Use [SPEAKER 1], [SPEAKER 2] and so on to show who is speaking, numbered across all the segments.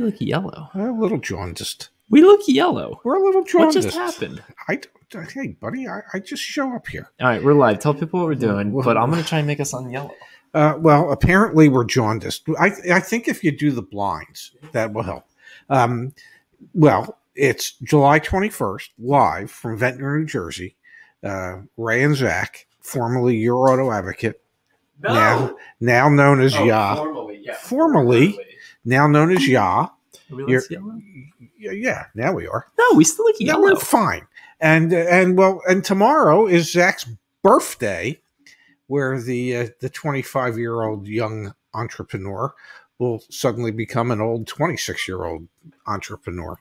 [SPEAKER 1] we look yellow?
[SPEAKER 2] A little jaundiced.
[SPEAKER 1] We look yellow.
[SPEAKER 2] We're a little jaundiced.
[SPEAKER 1] What
[SPEAKER 2] jaundiced.
[SPEAKER 1] just happened?
[SPEAKER 2] I don't, hey, buddy, I, I just show up here.
[SPEAKER 1] All right, we're live. Tell people what we're doing, but I'm going to try and make us on yellow.
[SPEAKER 2] Uh, well, apparently we're jaundiced. I, I think if you do the blinds, that will help. Um, well, it's July 21st, live from Ventnor, New Jersey. Uh, Ray and Zach, formerly your auto advocate, now now known as
[SPEAKER 1] Oh,
[SPEAKER 2] Ya,
[SPEAKER 1] Formally, yeah.
[SPEAKER 2] Formally. Now known as Ya.
[SPEAKER 1] Are we
[SPEAKER 2] You're-
[SPEAKER 1] yellow?
[SPEAKER 2] Yeah, yeah, now we are.
[SPEAKER 1] No, we still look yellow.
[SPEAKER 2] we're fine. And and well, and tomorrow is Zach's birthday, where the uh, the 25 year old young entrepreneur will suddenly become an old 26 year old entrepreneur.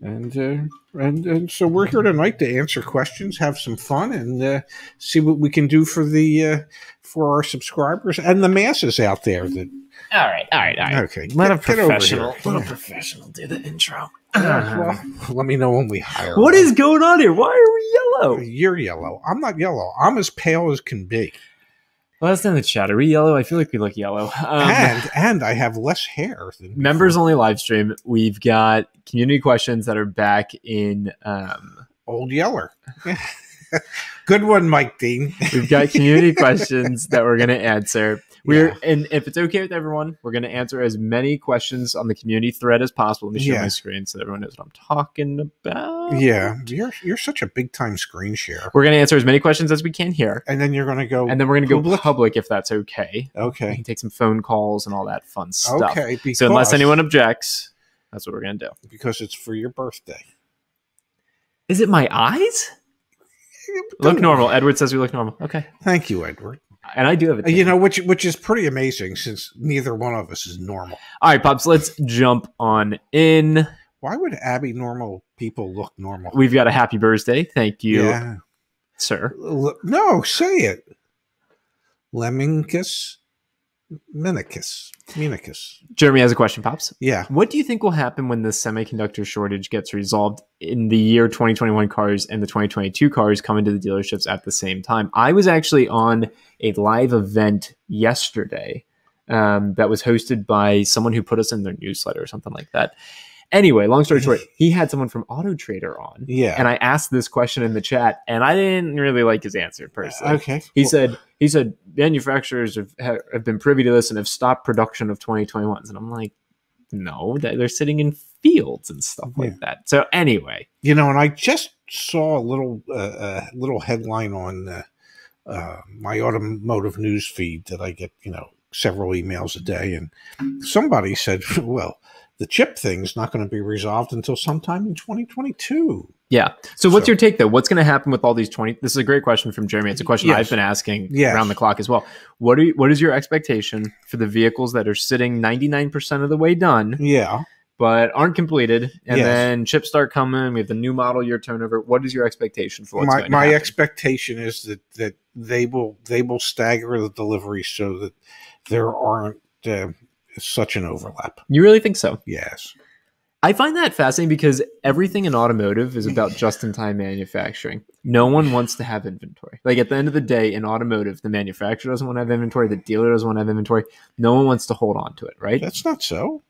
[SPEAKER 2] And, uh, and and so we're here tonight to answer questions, have some fun, and uh, see what we can do for the uh, for our subscribers and the masses out there. That
[SPEAKER 1] All right, all right, all right.
[SPEAKER 2] okay,
[SPEAKER 1] Let a
[SPEAKER 2] get- get over
[SPEAKER 1] professional, let a professional do the intro.
[SPEAKER 2] Uh, well, let me know when we hire.
[SPEAKER 1] what
[SPEAKER 2] one.
[SPEAKER 1] is going on here? Why are we yellow?
[SPEAKER 2] You're yellow. I'm not yellow. I'm as pale as can be.
[SPEAKER 1] Well, that's in the chat. Are we yellow? I feel like we look yellow. Um,
[SPEAKER 2] and and I have less hair than
[SPEAKER 1] members only live stream. We've got community questions that are back in. Um,
[SPEAKER 2] Old Yeller. Good one, Mike Dean.
[SPEAKER 1] we've got community questions that we're going to answer. We're and if it's okay with everyone, we're going to answer as many questions on the community thread as possible. Let me share
[SPEAKER 2] Yeah.
[SPEAKER 1] my screen so everyone knows what I'm talking about.
[SPEAKER 2] Yeah, you're you're such a big time screen share.
[SPEAKER 1] We're going to answer as many questions as we can here,
[SPEAKER 2] And then you're going to go.
[SPEAKER 1] and then we're going to go
[SPEAKER 2] Public?
[SPEAKER 1] if that's okay. We
[SPEAKER 2] okay,
[SPEAKER 1] can take some phone calls and all that fun stuff.
[SPEAKER 2] okay. Because,
[SPEAKER 1] So unless anyone objects, that's what we're going to do.
[SPEAKER 2] because it's for your birthday.
[SPEAKER 1] Is it my eyes? Look normal. Edward says we look normal. Okay.
[SPEAKER 2] Thank you, Edward.
[SPEAKER 1] And I do have a
[SPEAKER 2] You know, which which is pretty amazing since neither one of us is normal.
[SPEAKER 1] All right, Pops, let's jump on in.
[SPEAKER 2] Why would Abby normal people look normal?
[SPEAKER 1] We've got a happy birthday. Thank you,
[SPEAKER 2] yeah.
[SPEAKER 1] sir.
[SPEAKER 2] L- No, say it. Lemmingus minicus. Minicus.
[SPEAKER 1] Jeremy has a question, Pops.
[SPEAKER 2] Yeah.
[SPEAKER 1] What do you think will happen when the semiconductor shortage gets resolved in the year 2021 cars and the 2022 cars come into the dealerships at the same time? I was actually on a live event yesterday um, that was hosted by someone who put us in their newsletter or something like that. Anyway, long story short, he had someone from Auto Trader on.
[SPEAKER 2] Yeah.
[SPEAKER 1] And I asked this question in the chat, and I didn't really like his answer personally.
[SPEAKER 2] okay.
[SPEAKER 1] He said he said manufacturers have, have been privy to this and have stopped production of 2021s, and I'm like, no, that- they're sitting in fields and stuff like that. So anyway,
[SPEAKER 2] you know, and I just saw a little uh, uh, little headline on uh, uh, my automotive news feed that I get, you know, several emails a day, and somebody said, "Well, the chip thing's not going to be resolved until sometime in 2022."
[SPEAKER 1] Yeah. So what's
[SPEAKER 2] So-
[SPEAKER 1] your take though? What's going to happen with all these 20? This is a great question from Jeremy. It's a question
[SPEAKER 2] Yes.
[SPEAKER 1] I've been asking
[SPEAKER 2] Yes.
[SPEAKER 1] around the clock as well. What are you, what is your expectation for the vehicles that are sitting 99% of the way done?
[SPEAKER 2] Yeah.
[SPEAKER 1] But aren't completed, and
[SPEAKER 2] Yes.
[SPEAKER 1] then chips start coming. We have the new model year turnover. What is your expectation for what's
[SPEAKER 2] my
[SPEAKER 1] going to
[SPEAKER 2] my expectation is that that they will they will stagger the delivery so that there aren't uh, such an overlap.
[SPEAKER 1] you really think so?
[SPEAKER 2] Yes.
[SPEAKER 1] I find that fascinating because everything in automotive is about just in time manufacturing. No one wants to have inventory. Like at the end of the day, in automotive, the manufacturer doesn't want to have inventory, the dealer doesn't want to have inventory. No one wants to hold on to it, right?
[SPEAKER 2] That's not so.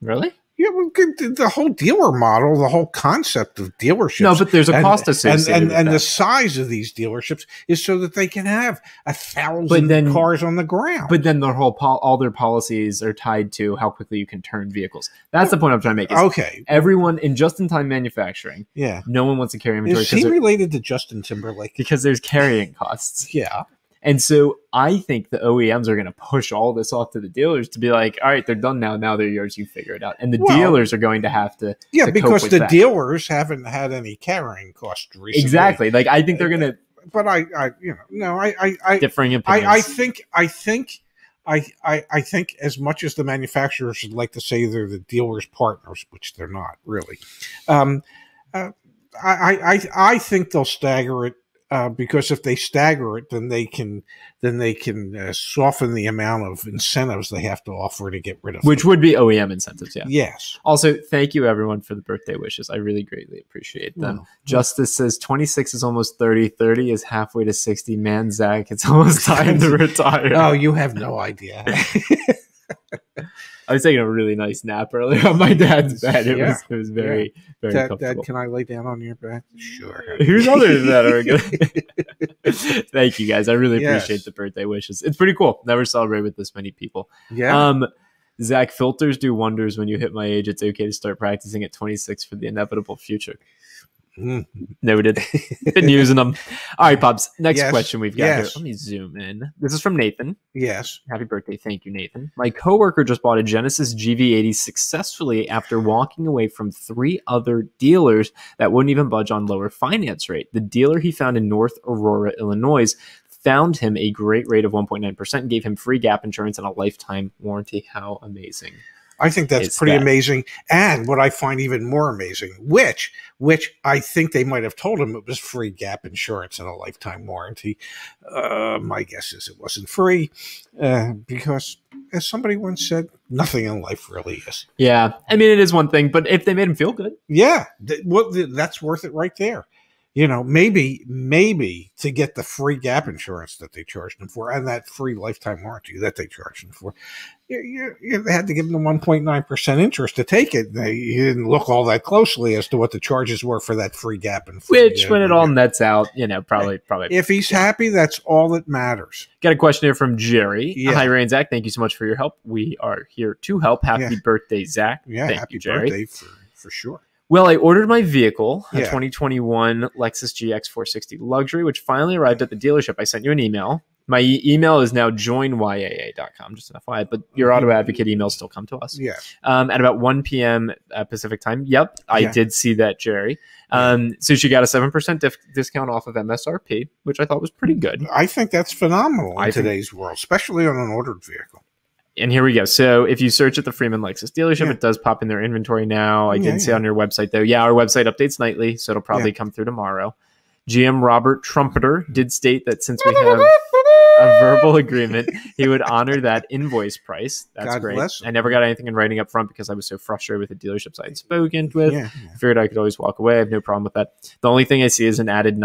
[SPEAKER 1] Really?
[SPEAKER 2] Yeah, well, the whole dealer model, the whole concept of dealerships.
[SPEAKER 1] No, but there's a
[SPEAKER 2] and-
[SPEAKER 1] cost
[SPEAKER 2] and
[SPEAKER 1] associated
[SPEAKER 2] and, and
[SPEAKER 1] that.
[SPEAKER 2] the size of these dealerships is so that they can have a thousand
[SPEAKER 1] then-
[SPEAKER 2] cars on the ground.
[SPEAKER 1] but then their whole pol- all their policies are tied to how quickly you can turn vehicles. That's the point I'm trying to make.
[SPEAKER 2] Okay,
[SPEAKER 1] Everyone in just in time manufacturing,
[SPEAKER 2] yeah.
[SPEAKER 1] no one wants to carry inventory
[SPEAKER 2] Is he related to Justin Timberlake?
[SPEAKER 1] because there's carrying costs.
[SPEAKER 2] Yeah,
[SPEAKER 1] And so I think the OEMs are going to push all this off to the dealers to be like, all right, they're done now. Now they're yours. You figure it out. And the
[SPEAKER 2] Well-
[SPEAKER 1] dealers are going to have to.
[SPEAKER 2] yeah,
[SPEAKER 1] to
[SPEAKER 2] because the
[SPEAKER 1] that.
[SPEAKER 2] dealers haven't had any carrying costs recently.
[SPEAKER 1] Exactly. Like, I think they're going to.
[SPEAKER 2] But I, I, you know, no, I, I, I,
[SPEAKER 1] Differing opinions.
[SPEAKER 2] I, I think I think I, I I think as much as the manufacturers would like to say they're the dealers' partners, which they're not really, um, uh, I, I I think they'll stagger it uh, because if they stagger it, then they can then they can uh, soften the amount of incentives they have to offer to get rid of.
[SPEAKER 1] Which
[SPEAKER 2] them.
[SPEAKER 1] would be OEM incentives. Yeah.
[SPEAKER 2] yes,
[SPEAKER 1] Also, thank you everyone for the birthday wishes. I really greatly appreciate them. Justice says 26 is almost 30. 30 is halfway to 60. Man, Zach, it's almost time to retire.
[SPEAKER 2] oh, you have no idea.
[SPEAKER 1] I was taking a really nice nap earlier on my dad's bed. It
[SPEAKER 2] Yeah.
[SPEAKER 1] was it was very very
[SPEAKER 2] Dad,
[SPEAKER 1] comfortable.
[SPEAKER 2] Dad, can I lay down on your bed? Sure.
[SPEAKER 1] Who's other than that are good? Thank you guys. I really
[SPEAKER 2] Yes.
[SPEAKER 1] appreciate the birthday wishes. It's pretty cool. Never celebrate with this many people.
[SPEAKER 2] Yeah.
[SPEAKER 1] Um, Zach, filters do wonders when you hit my age. It's okay to start practicing at 26 for the inevitable future.
[SPEAKER 2] Mm.
[SPEAKER 1] Noted. Been using them. All right, Pops. Next
[SPEAKER 2] Yes.
[SPEAKER 1] question we've got
[SPEAKER 2] Yes.
[SPEAKER 1] here. Let me zoom in. This is from Nathan.
[SPEAKER 2] Yes.
[SPEAKER 1] Happy birthday. Thank you, Nathan. My coworker just bought a Genesis GV80 successfully after walking away from three other dealers that wouldn't even budge on lower finance rate. The dealer he found in North Aurora, Illinois, found him a great rate of 1.9% and gave him free gap insurance and a lifetime warranty. How amazing.
[SPEAKER 2] I think that's
[SPEAKER 1] It's
[SPEAKER 2] pretty
[SPEAKER 1] that.
[SPEAKER 2] amazing. And what I find even more amazing, which which I think they might have told him it was free gap insurance and a lifetime warranty. Uh, my guess is it wasn't free uh, because, as somebody once said, nothing in life really is.
[SPEAKER 1] Yeah. I mean, it is one thing, but if they made him feel good,
[SPEAKER 2] Yeah, th- well, th- that's worth it right there. You know, maybe maybe to get the free gap insurance that they charged him for and that free lifetime warranty that they charged him for, you, you, you had to give them the one point nine percent interest to take it. They you didn't look all that closely as to what the charges were for that free gap and free,
[SPEAKER 1] which
[SPEAKER 2] uh,
[SPEAKER 1] when it all nets out, you know, probably, probably.
[SPEAKER 2] If he's happy, that's all that matters.
[SPEAKER 1] Got a question here from Jerry.
[SPEAKER 2] Yeah.
[SPEAKER 1] Hi, Ray and Zach. Thank you so much for your help. We are here to help. Happy
[SPEAKER 2] Yeah.
[SPEAKER 1] birthday, Zach.
[SPEAKER 2] Yeah,
[SPEAKER 1] Thank
[SPEAKER 2] happy
[SPEAKER 1] you, Jerry.
[SPEAKER 2] birthday for for sure.
[SPEAKER 1] Well, I ordered my vehicle, a 2021 Lexus GX 460 Luxury, which finally arrived at the dealership. I sent you an email. My e- email is now joinyaa.com, just an FYI, but your auto advocate emails still come to us.
[SPEAKER 2] Yeah,
[SPEAKER 1] Um, at about 1 p.m. Uh, Pacific time. Yep, I
[SPEAKER 2] Yeah.
[SPEAKER 1] did see that, Jerry. Um, so she got a 7% dif- discount off of MSRP, which I thought was pretty good.
[SPEAKER 2] I think that's phenomenal in
[SPEAKER 1] I think-
[SPEAKER 2] today's world, especially on an ordered vehicle.
[SPEAKER 1] And here we go. So if you search at the Freeman Lexus dealership,
[SPEAKER 2] Yeah.
[SPEAKER 1] it does pop in their inventory now. I
[SPEAKER 2] Yeah,
[SPEAKER 1] didn't see
[SPEAKER 2] yeah.
[SPEAKER 1] on your website though. Yeah, our website updates nightly, so it'll probably come through tomorrow. GM Robert Trumpeter did state that since we have a verbal agreement, he would honor that invoice price. That's
[SPEAKER 2] God
[SPEAKER 1] great. I never got anything in writing up front because I was so frustrated with the dealerships I had spoken with.
[SPEAKER 2] Yeah,
[SPEAKER 1] I figured I could always walk away. I have no problem with that. The only thing I see is an added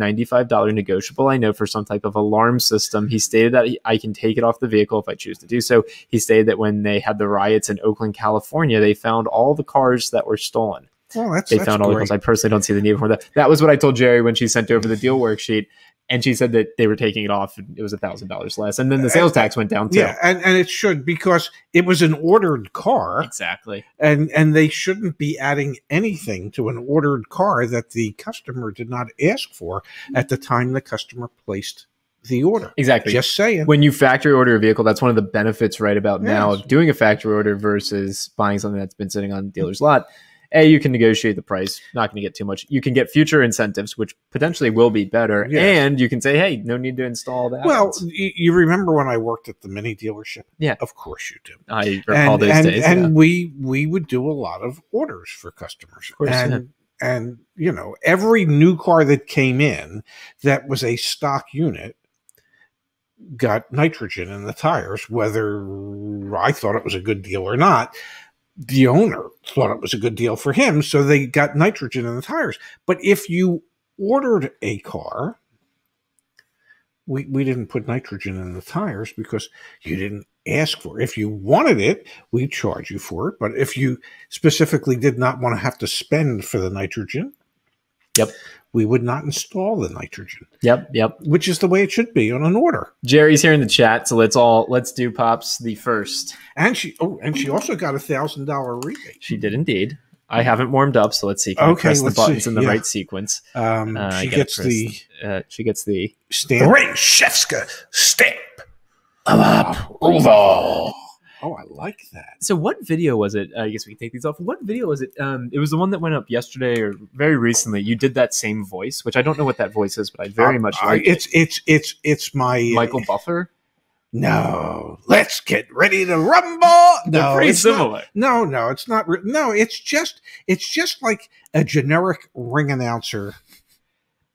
[SPEAKER 1] $995 negotiable. I know for some type of alarm system. He stated that he- I can take it off the vehicle if I choose to do so. He stated that when they had the riots in Oakland, California, they found all the cars that were stolen.
[SPEAKER 2] well, that's
[SPEAKER 1] They
[SPEAKER 2] that's
[SPEAKER 1] found all the cars. I personally don't see the need for that. That was what I told Jerry when she sent over the deal worksheet. And she said that they were taking it off. And it was a thousand dollars less, and then the sales tax went down too.
[SPEAKER 2] Yeah, and, and it should because it was an ordered car,
[SPEAKER 1] exactly.
[SPEAKER 2] and and they shouldn't be adding anything to an ordered car that the customer did not ask for at the time the customer placed the order.
[SPEAKER 1] Exactly.
[SPEAKER 2] Just saying.
[SPEAKER 1] when you factory order a vehicle, that's one of the benefits right about now of doing a factory order versus buying something that's been sitting on the dealer's lot. A, you can negotiate the price, not going to get too much. You can get future incentives, which potentially will be better.
[SPEAKER 2] Yes.
[SPEAKER 1] And you can say, hey, no need to install that.
[SPEAKER 2] Well, you remember when I worked at the mini dealership?
[SPEAKER 1] Yeah.
[SPEAKER 2] of course you do.
[SPEAKER 1] I recall
[SPEAKER 2] and
[SPEAKER 1] those
[SPEAKER 2] and,
[SPEAKER 1] days.
[SPEAKER 2] and
[SPEAKER 1] yeah.
[SPEAKER 2] we we would do a lot of orders for customers
[SPEAKER 1] course,
[SPEAKER 2] and and you know every new car that came in that was a stock unit got nitrogen in the tires whether i thought it was a good deal or not the owner thought it was a good deal for him so they got nitrogen in the tires but if you ordered a car we, we didn't put nitrogen in the tires because you didn't ask for it. If you wanted it, we charge you for it. But if you specifically did not want to have to spend for the nitrogen,
[SPEAKER 1] Yep.
[SPEAKER 2] We would not install the nitrogen,
[SPEAKER 1] Yep, yep.
[SPEAKER 2] which is the way it should be on an order.
[SPEAKER 1] Jerry's here in the chat, so let's all let's do pops the first.
[SPEAKER 2] And she oh, and she also got a thousand dollar rebate.
[SPEAKER 1] She did indeed. I haven't warmed up, so let's see. Can I
[SPEAKER 2] Okay,
[SPEAKER 1] press the buttons
[SPEAKER 2] see.
[SPEAKER 1] in the
[SPEAKER 2] Yeah.
[SPEAKER 1] right sequence?
[SPEAKER 2] Um,
[SPEAKER 1] Uh,
[SPEAKER 2] she gets
[SPEAKER 1] press
[SPEAKER 2] the
[SPEAKER 1] Uh, she gets the
[SPEAKER 2] stamp.
[SPEAKER 3] Ray Shefska stamp.
[SPEAKER 2] Oh, oh, I like that.
[SPEAKER 1] So what video was it? I guess we can take these off. What video was it? Um, it was the one that went up yesterday or very recently. You did that same voice, which I don't know what that voice is, but I very
[SPEAKER 2] Uh,
[SPEAKER 1] much like it.
[SPEAKER 2] it's it's it's it's my
[SPEAKER 1] Michael Buffer.
[SPEAKER 2] No, let's get ready to rumble.
[SPEAKER 1] They're
[SPEAKER 2] No,
[SPEAKER 1] pretty
[SPEAKER 2] it's not- No, no, it's not. re- No, it's just it's just like a generic ring announcer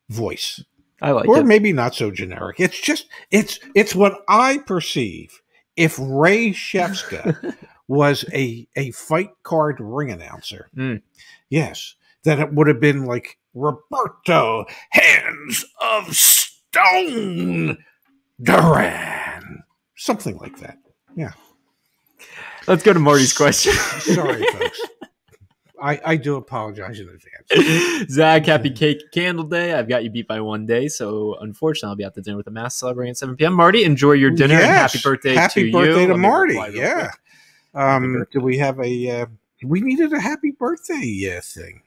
[SPEAKER 2] voice,
[SPEAKER 1] I like it.
[SPEAKER 2] or
[SPEAKER 1] it.
[SPEAKER 2] maybe not so generic. It's just it's it's what I perceive. If Ray Shefska was a a fight card ring announcer,
[SPEAKER 1] Mm.
[SPEAKER 2] yes, then it would have been like Roberto Hands of Stone Duran, something like that. Yeah.
[SPEAKER 1] Let's go to Marty's question.
[SPEAKER 2] Sorry, folks. I, I do apologize in advance.
[SPEAKER 1] Zach, happy cake candle day. I've got you beat by one day, so unfortunately, I'll be out to dinner with the mass celebrating at 7 p.m. Marty, enjoy your dinner and happy birthday
[SPEAKER 2] Happy
[SPEAKER 1] to
[SPEAKER 2] birthday
[SPEAKER 1] you.
[SPEAKER 2] to
[SPEAKER 1] Let
[SPEAKER 2] Marty. Yeah. Um, do we have a? Uh, we needed a happy birthday uh, thing.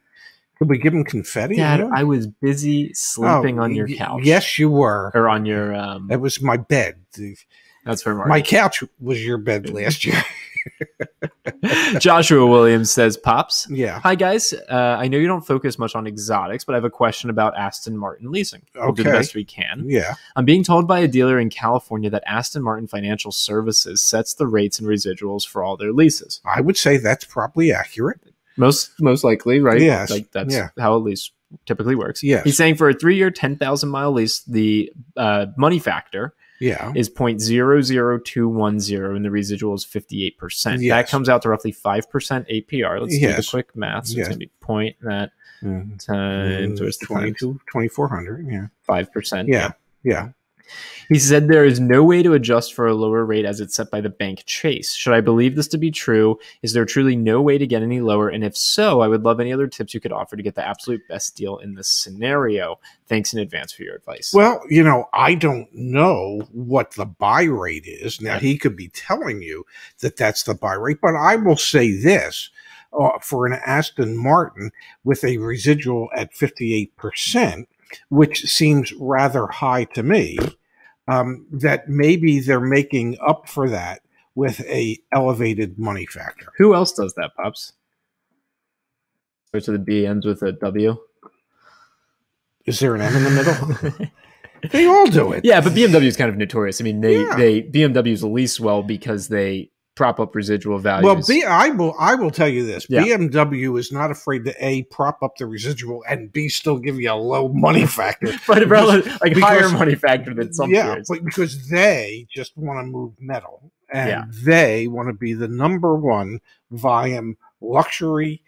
[SPEAKER 2] Could we give him confetti?
[SPEAKER 1] Dad,
[SPEAKER 2] Yeah.
[SPEAKER 1] I was busy sleeping
[SPEAKER 2] Oh,
[SPEAKER 1] on your couch.
[SPEAKER 2] Yes, you were.
[SPEAKER 1] or on your. Um,
[SPEAKER 2] That was my bed.
[SPEAKER 1] That's for Marty.
[SPEAKER 2] My couch was your bed last year.
[SPEAKER 1] Joshua Williams says, "Pops."
[SPEAKER 2] yeah.
[SPEAKER 1] Hi guys, uh, I know you don't focus much on exotics, but I have a question about Aston Martin leasing. We'll do the best we can.
[SPEAKER 2] Yeah.
[SPEAKER 1] I'm being told by a dealer in California that Aston Martin Financial Services sets the rates and residuals for all their leases.
[SPEAKER 2] I would say that's probably accurate.
[SPEAKER 1] Most most likely, right?
[SPEAKER 2] Yes.
[SPEAKER 1] Like that's
[SPEAKER 2] Yeah.
[SPEAKER 1] how a lease typically works.
[SPEAKER 2] Yes.
[SPEAKER 1] He's saying for a three year, ten thousand mile lease, the uh, money factor
[SPEAKER 2] Yeah.
[SPEAKER 1] is 0.00210 and the residual is 58%. That comes out to roughly 5% APR. Let's do the quick math. So
[SPEAKER 2] Yes.
[SPEAKER 1] it's going to be point that
[SPEAKER 2] Mm.
[SPEAKER 1] times
[SPEAKER 2] 22, 2400. Yeah.
[SPEAKER 1] 5%.
[SPEAKER 2] Yeah. Yeah.
[SPEAKER 1] He said there is no way to adjust for a lower rate as it's set by the bank Chase. Should I believe this to be true? Is there truly no way to get any lower? And if so, I would love any other tips you could offer to get the absolute best deal in this scenario. Thanks in advance for your advice.
[SPEAKER 2] Well, you know, I don't know what the buy rate is. Now, he could be telling you that that's the buy rate, but I will say this uh, for an Aston Martin with a residual at 58%, which seems rather high to me, um, that maybe they're making up for that with a elevated money factor.
[SPEAKER 1] Who else does that, Pops? Starts with a B, ends with a W.
[SPEAKER 2] Is there an M in the middle? they all do it.
[SPEAKER 1] Yeah, but BMW is kind of notorious. I mean, they
[SPEAKER 2] Yeah.
[SPEAKER 1] they BMWs lease well because they prop up residual values.
[SPEAKER 2] Well, B, I will. I will tell you this:
[SPEAKER 1] Yeah.
[SPEAKER 2] BMW is not afraid to a prop up the residual and b still give you a low money factor.
[SPEAKER 1] but rel- like higher
[SPEAKER 2] because-
[SPEAKER 1] money factor than some
[SPEAKER 2] yeah,
[SPEAKER 1] peers.
[SPEAKER 2] but because they just want to move metal and
[SPEAKER 1] Yeah.
[SPEAKER 2] they want to be the number one volume luxury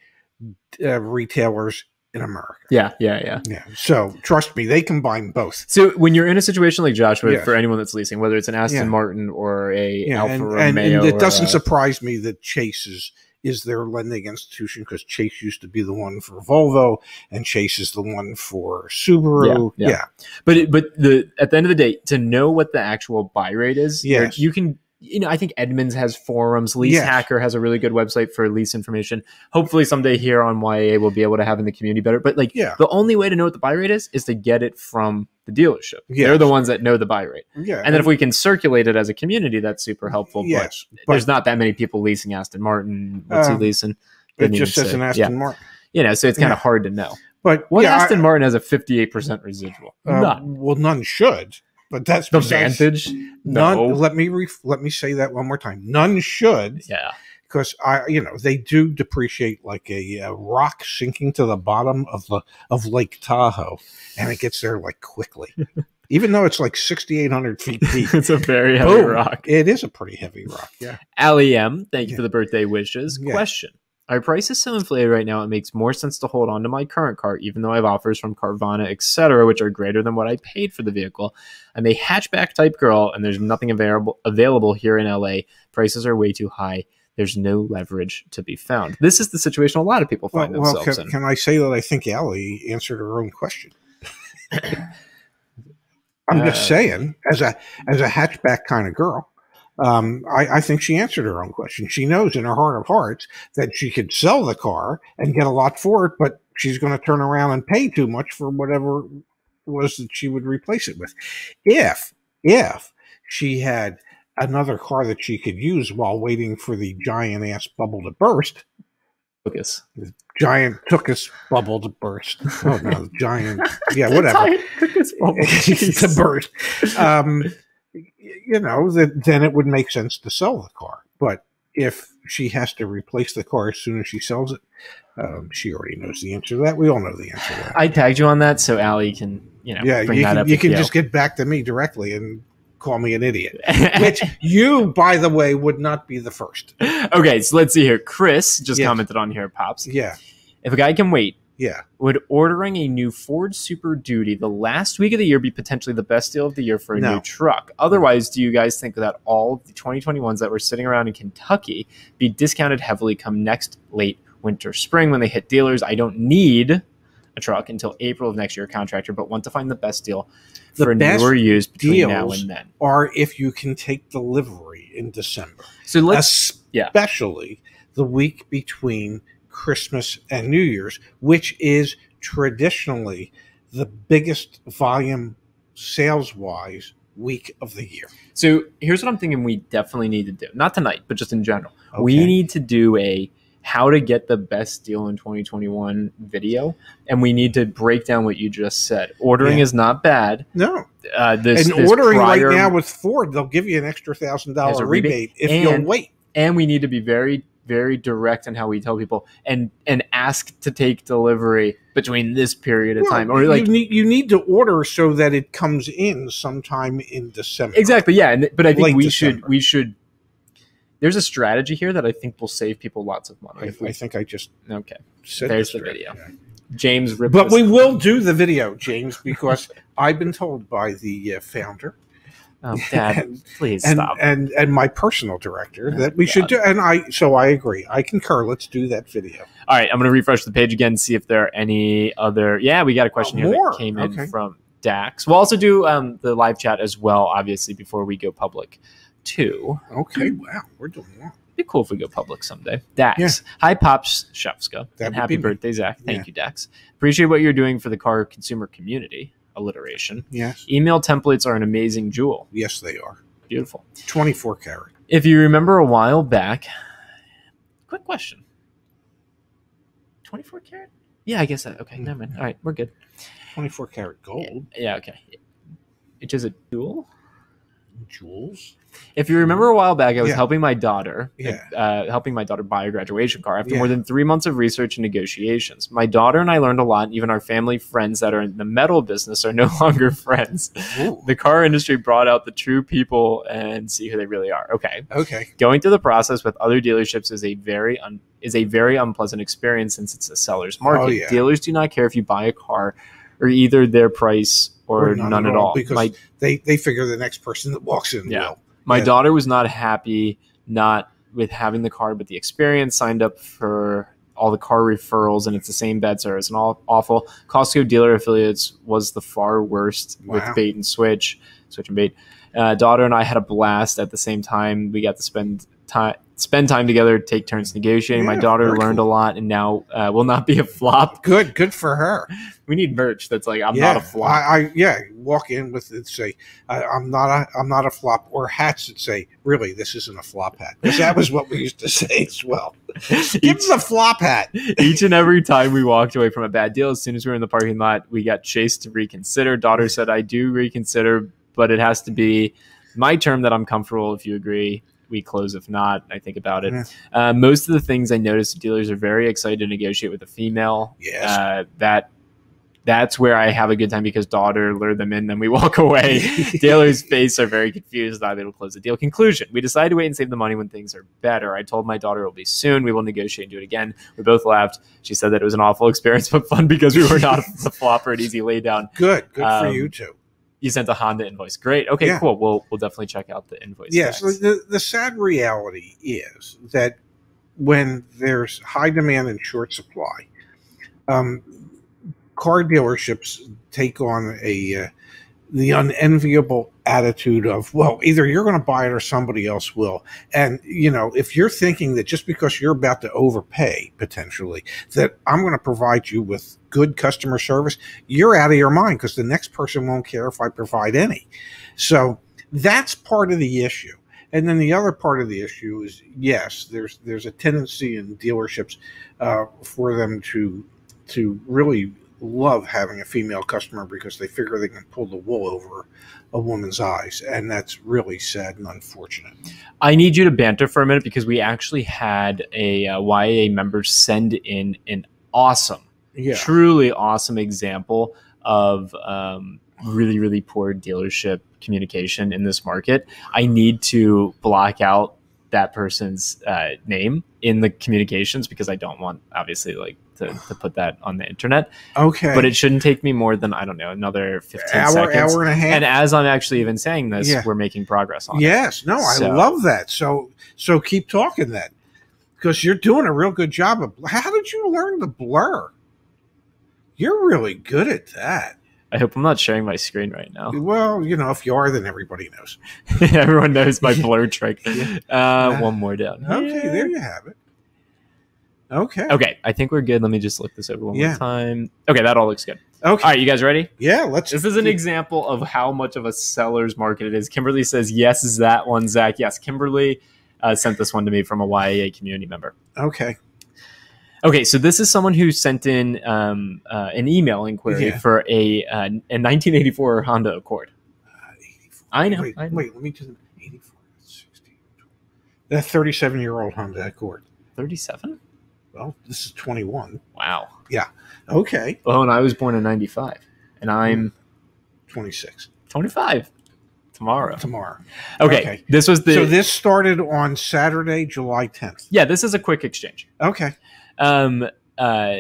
[SPEAKER 2] uh, retailers in America.
[SPEAKER 1] Yeah, yeah, yeah.
[SPEAKER 2] Yeah. So trust me, they combine both.
[SPEAKER 1] So when you're in a situation like Joshua, for anyone that's leasing, whether it's an Aston
[SPEAKER 2] Yeah.
[SPEAKER 1] Martin or a
[SPEAKER 2] Yeah,
[SPEAKER 1] Alfa
[SPEAKER 2] and,
[SPEAKER 1] Romeo,
[SPEAKER 2] and, it doesn't
[SPEAKER 1] a-
[SPEAKER 2] surprise me that Chase is, is their lending institution because Chase used to be the one for Volvo and Chase is the one for Subaru.
[SPEAKER 1] Yeah, yeah. but it, but the at the end of the day, to know what the actual buy rate is,
[SPEAKER 2] Yes.
[SPEAKER 1] you can. You know, I think Edmunds has forums. Lease
[SPEAKER 2] Yes.
[SPEAKER 1] Hacker has a really good website for lease information. Hopefully, someday here on YA we'll be able to have in the community better. But like,
[SPEAKER 2] Yeah.
[SPEAKER 1] the only way to know what the buy rate is is to get it from the dealership.
[SPEAKER 2] Yes.
[SPEAKER 1] They're the ones that know the buy rate.
[SPEAKER 2] Yeah.
[SPEAKER 1] And then if we can circulate it as a community, that's super helpful.
[SPEAKER 2] Yes,
[SPEAKER 1] but,
[SPEAKER 2] but-
[SPEAKER 1] there's not that many people leasing Aston Martin. What's
[SPEAKER 2] Um,
[SPEAKER 1] he leasing?
[SPEAKER 2] it just says
[SPEAKER 1] say.
[SPEAKER 2] an Aston
[SPEAKER 1] Yeah.
[SPEAKER 2] Martin.
[SPEAKER 1] You know, so it's kind
[SPEAKER 2] Yeah.
[SPEAKER 1] of hard to know.
[SPEAKER 2] But
[SPEAKER 1] What
[SPEAKER 2] yeah, I-
[SPEAKER 1] Aston Martin has a 58% residual?
[SPEAKER 2] uh,
[SPEAKER 1] None.
[SPEAKER 2] Well, none should. But that's
[SPEAKER 1] The
[SPEAKER 2] besides-
[SPEAKER 1] Vantage?
[SPEAKER 2] None.
[SPEAKER 1] No.
[SPEAKER 2] Let me ref- let me say that one more time. None should,
[SPEAKER 1] Yeah.
[SPEAKER 2] because I, you know, they do depreciate like a, uh rock sinking to the bottom of the of Lake Tahoe, and it gets there like quickly. Even though it's like sixty eight hundred feet deep,
[SPEAKER 1] it's a very heavy
[SPEAKER 2] Boom.
[SPEAKER 1] rock.
[SPEAKER 2] it is a pretty heavy rock. Yeah.
[SPEAKER 1] Ali M, thank you
[SPEAKER 2] Yeah.
[SPEAKER 1] for the birthday wishes.
[SPEAKER 2] Yeah.
[SPEAKER 1] Question. Our price is so inflated right now, it makes more sense to hold on to my current car, even though I have offers from Carvana, etc., which are greater than what I paid for the vehicle. I'm a hatchback type girl, and there's nothing available available here in LA. Prices are way too high. There's no leverage to be found. This is the situation a lot of people find
[SPEAKER 2] well
[SPEAKER 1] themselves
[SPEAKER 2] can,
[SPEAKER 1] in.
[SPEAKER 2] can I say that I think Allie answered her own question? I'm just
[SPEAKER 1] Uh,
[SPEAKER 2] saying, as a as a hatchback kind of girl, um, I, I think she answered her own question. She knows in her heart of hearts that she could sell the car and get a lot for it, but she's going to turn around and pay too much for whatever it was that she would replace it with. If if she had another car that she could use while waiting for the giant ass bubble to burst,
[SPEAKER 1] Focus.
[SPEAKER 2] giant took us bubble to burst. Oh no, the giant, yeah, whatever. to burst. Um, you know, that then it would make sense to sell the car. But if she has to replace the car as soon as she sells it, um, she already knows the answer to that. We all know the answer to that.
[SPEAKER 1] I tagged you on that so Ali can, you know,
[SPEAKER 2] yeah,
[SPEAKER 1] bring
[SPEAKER 2] you
[SPEAKER 1] that
[SPEAKER 2] can,
[SPEAKER 1] up.
[SPEAKER 2] you can just get back to me directly and call me an idiot. Which you, by the way, would not be the first.
[SPEAKER 1] okay, so let's see here. Chris just
[SPEAKER 2] Yes.
[SPEAKER 1] commented on here, Pops.
[SPEAKER 2] Yeah,
[SPEAKER 1] If a guy can wait
[SPEAKER 2] Yeah.
[SPEAKER 1] would ordering a new Ford Super Duty the last week of the year be potentially the best deal of the year for a
[SPEAKER 2] No.
[SPEAKER 1] new truck? Otherwise, do you guys think that all of the 2021s that were sitting around in Kentucky be discounted heavily come next late winter, spring when they hit dealers? I don't need a truck until April of next year, contractor, but want to find the best deal
[SPEAKER 2] The
[SPEAKER 1] for
[SPEAKER 2] best
[SPEAKER 1] newer used between now and then.
[SPEAKER 2] Or if you can take delivery in December,
[SPEAKER 1] So let's yeah.
[SPEAKER 2] especially the week between Christmas and New Year's, which is traditionally the biggest volume sales wise week of the year.
[SPEAKER 1] So here's what I'm thinking we definitely need to do. Not tonight, but just in general. We need to do a how to get the best deal in 2021 video. And we need to break down what you just said. Ordering
[SPEAKER 2] Yeah.
[SPEAKER 1] is not bad.
[SPEAKER 2] No,
[SPEAKER 1] Uh, this,
[SPEAKER 2] and
[SPEAKER 1] this
[SPEAKER 2] ordering
[SPEAKER 1] prior-
[SPEAKER 2] right now with Ford, they'll give you an extra thousand dollar
[SPEAKER 1] rebate.
[SPEAKER 2] rebate if
[SPEAKER 1] And-
[SPEAKER 2] you'll wait.
[SPEAKER 1] and we need to be very, very direct in how we tell people and and ask to take delivery between this period of
[SPEAKER 2] Well,
[SPEAKER 1] time. Or
[SPEAKER 2] you
[SPEAKER 1] like
[SPEAKER 2] need you need to order so that it comes in sometime in December.
[SPEAKER 1] exactly, yeah. And, but I think
[SPEAKER 2] Late
[SPEAKER 1] we
[SPEAKER 2] December.
[SPEAKER 1] should we should there's a strategy here that I think will save people lots of money.
[SPEAKER 2] I, I think I just
[SPEAKER 1] okay. There's
[SPEAKER 2] this
[SPEAKER 1] the video.
[SPEAKER 2] Yeah.
[SPEAKER 1] James
[SPEAKER 2] But we will do the video, James, because I've been told by the uh, founder
[SPEAKER 1] Oh, Dad,
[SPEAKER 2] and
[SPEAKER 1] please
[SPEAKER 2] and,
[SPEAKER 1] stop.
[SPEAKER 2] and and my personal director
[SPEAKER 1] Oh,
[SPEAKER 2] that we should do. And I so I agree. I concur. Let's do that video.
[SPEAKER 1] All right, I'm going to refresh the page again, see if there are any other. Yeah, we got a question
[SPEAKER 2] Oh,
[SPEAKER 1] here
[SPEAKER 2] more.
[SPEAKER 1] that came in from Dax. We'll also do um, the live chat as well, obviously, before we go public, too.
[SPEAKER 2] Okay. Wow, we're doing well.
[SPEAKER 1] Be cool if we go public someday. Dax.
[SPEAKER 2] Yeah.
[SPEAKER 1] Hi, Pops Shefska.
[SPEAKER 2] That
[SPEAKER 1] And happy birthday, Zach. Thank
[SPEAKER 2] Yeah.
[SPEAKER 1] you, Dax. Appreciate what you're doing for the car consumer community. Alliteration.
[SPEAKER 2] Yes.
[SPEAKER 1] Email templates are an amazing jewel.
[SPEAKER 2] Yes, they are.
[SPEAKER 1] Beautiful.
[SPEAKER 2] Twenty four carat.
[SPEAKER 1] If you remember a while back, quick question 24 karat? Yeah, I guess that. Okay, never mind. Mm-hmm. All right, we're good.
[SPEAKER 2] Twenty four carat gold
[SPEAKER 1] Yeah, okay. It is a duel.
[SPEAKER 2] Jewels.
[SPEAKER 1] If you remember a while back, I was
[SPEAKER 2] Yeah.
[SPEAKER 1] helping my daughter,
[SPEAKER 2] Yeah.
[SPEAKER 1] uh, helping my daughter buy a graduation car after
[SPEAKER 2] Yeah.
[SPEAKER 1] more than three months of research and negotiations. My daughter and I learned a lot. Even our family friends that are in the metal business are no longer friends.
[SPEAKER 2] Ooh.
[SPEAKER 1] The car industry brought out the true people and see who they really are. Okay,
[SPEAKER 2] Okay.
[SPEAKER 1] going through the process with other dealerships is a very un- is a very unpleasant experience since it's a seller's market.
[SPEAKER 2] Oh, yeah.
[SPEAKER 1] Dealers do not care if you buy a car or either their price or, none, at all.
[SPEAKER 2] because
[SPEAKER 1] My
[SPEAKER 2] they they figure the next person that walks in
[SPEAKER 1] Yeah.
[SPEAKER 2] will.
[SPEAKER 1] my
[SPEAKER 2] Yeah.
[SPEAKER 1] daughter was not happy not with having the car but the experience signed up for all the car referrals and it's the same bed service and all awful costco dealer affiliates was the far worst
[SPEAKER 2] Wow.
[SPEAKER 1] with bait and switch switch and bait uh, daughter and i had a blast at the same time we got to spend time spend time together take turns negotiating my daughter learned a lot and now uh, will not be a flop
[SPEAKER 2] Good. Good for her.
[SPEAKER 1] we need merch that's like i'm
[SPEAKER 2] yeah,
[SPEAKER 1] not a flop
[SPEAKER 2] I, I yeah, walk in with it say, I, "I'm not a I'm not a flop," or hats that say, "Really, this isn't a flop hat." Because that was what we used to say as well. Give
[SPEAKER 1] Each-
[SPEAKER 2] a flop hat.
[SPEAKER 1] Each and every time we walked away from a bad deal, as soon as we were in the parking lot, we got chased to reconsider. Daughter said, I do reconsider, but it has to be my term that I'm comfortable. If you agree, we close. If not, I think about it. Uh, most of the things I noticed, dealers are very excited to negotiate with a female.
[SPEAKER 2] Yes.
[SPEAKER 1] Uh, that that's where I have a good time because daughter lured them in, then we walk away. Dealers' face are very confused, not able to close the deal. Conclusion: We decided to wait and save the money when things are better. I told my daughter it will be soon. We will negotiate and do it again. We both laughed. She said that it was an awful experience, but fun because we were not a flopper and easy lay down.
[SPEAKER 2] Good. Good for
[SPEAKER 1] Um,
[SPEAKER 2] you too.
[SPEAKER 1] You sent a Honda invoice. Great. Okay,
[SPEAKER 2] Yeah.
[SPEAKER 1] cool. We'll we'll definitely check out the invoice.
[SPEAKER 2] Yes.
[SPEAKER 1] Thanks.
[SPEAKER 2] the the sad reality is that when there's high demand and short supply, um, car dealerships take on a uh, the unenviable attitude of well either you're going to buy it or somebody else will. And you know if you're thinking that just because you're about to overpay potentially that i'm going to provide you with good customer service you're out of your mind because the next person won't care if i provide any. So that's part of the issue. And then the other part of the issue is yes there's there's a tendency in dealerships uh, for them to to really love having a female customer because they figure they can pull the wool over a woman's eyes and that's really sad and unfortunate
[SPEAKER 1] I need you to banter for a minute because we actually had a uh, YA member send in an awesome,
[SPEAKER 2] yeah
[SPEAKER 1] truly awesome example of um, really, really poor dealership communication in this market. I need to block out that person's uh, name in the communications because I don't want obviously like to, to put that on the internet.
[SPEAKER 2] Okay.
[SPEAKER 1] But it shouldn't take me more than I don't know another fifteen
[SPEAKER 2] hour,
[SPEAKER 1] seconds.
[SPEAKER 2] hour and a half.
[SPEAKER 1] And as I'm actually even saying this,
[SPEAKER 2] Yeah.
[SPEAKER 1] we're making progress on it.
[SPEAKER 2] yes. No, I
[SPEAKER 1] So-
[SPEAKER 2] love that. So so keep talking then, because you're doing a real good job of. How did you learn to blur? You're really good at that.
[SPEAKER 1] I hope I'm not sharing my screen right now.
[SPEAKER 2] Well, you know, if you are, then everybody knows.
[SPEAKER 1] Everyone knows my blur trick.
[SPEAKER 2] Yeah.
[SPEAKER 1] Uh, one more down.
[SPEAKER 2] Okay,
[SPEAKER 1] here.
[SPEAKER 2] there you have it. Okay.
[SPEAKER 1] Okay, I think we're good. Let me just look this over one
[SPEAKER 2] Yeah.
[SPEAKER 1] more time. Okay, that all looks good.
[SPEAKER 2] Okay.
[SPEAKER 1] All right, you guys ready?
[SPEAKER 2] Yeah. Let's.
[SPEAKER 1] This is an example of how much of a seller's market it is. Kimberly says, yes, is that one, Zach? Yes, Kimberly uh, sent this one to me from a YAA community member.
[SPEAKER 2] Okay.
[SPEAKER 1] Okay, so this is someone who sent in um, uh, an email inquiry
[SPEAKER 2] Yeah.
[SPEAKER 1] for a, uh, a 1984 Honda Accord.
[SPEAKER 2] Uh, 84.
[SPEAKER 1] I know.
[SPEAKER 2] Wait,
[SPEAKER 1] I know.
[SPEAKER 2] wait. Let me just. 84, 16, That 37 year old Honda Accord.
[SPEAKER 1] 37?
[SPEAKER 2] Well, this is 21.
[SPEAKER 1] Wow. Yeah.
[SPEAKER 2] Okay.
[SPEAKER 1] Oh, and I was born in 95, and I'm
[SPEAKER 2] 26
[SPEAKER 1] 25 tomorrow.
[SPEAKER 2] tomorrow.
[SPEAKER 1] Okay,
[SPEAKER 2] Okay.
[SPEAKER 1] this was the.
[SPEAKER 2] so this started on Saturday, July 10th.
[SPEAKER 1] yeah, this is a quick exchange.
[SPEAKER 2] Okay.
[SPEAKER 1] Um, uh,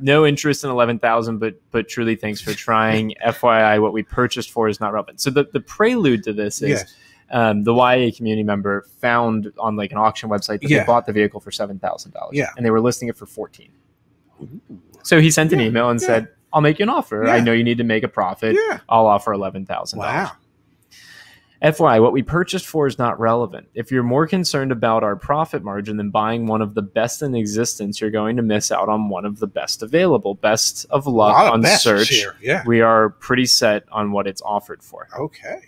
[SPEAKER 1] no interest in eleven thousand, but but truly thanks for trying. FYI, what we purchased for is not relevant. So the the prelude to this is
[SPEAKER 2] Yes.
[SPEAKER 1] um, the YA community member found on like an auction website that
[SPEAKER 2] Yeah.
[SPEAKER 1] they bought the vehicle for seven thousand dollars.
[SPEAKER 2] Yeah.
[SPEAKER 1] and they were listing it for fourteen. So he sent an
[SPEAKER 2] Yeah,
[SPEAKER 1] email and said, "I'll make you an offer. I know you need to make a profit.
[SPEAKER 2] Yeah.
[SPEAKER 1] I'll offer eleven thousand dollars."
[SPEAKER 2] Wow.
[SPEAKER 1] FYI, what we purchased for is not relevant. If you're more concerned about our profit margin than buying one of the best in existence, you're going to miss out on one of the best available. Best of luck
[SPEAKER 2] of
[SPEAKER 1] on search.
[SPEAKER 2] here. Yeah.
[SPEAKER 1] We are pretty set on what it's offered for.
[SPEAKER 2] Okay.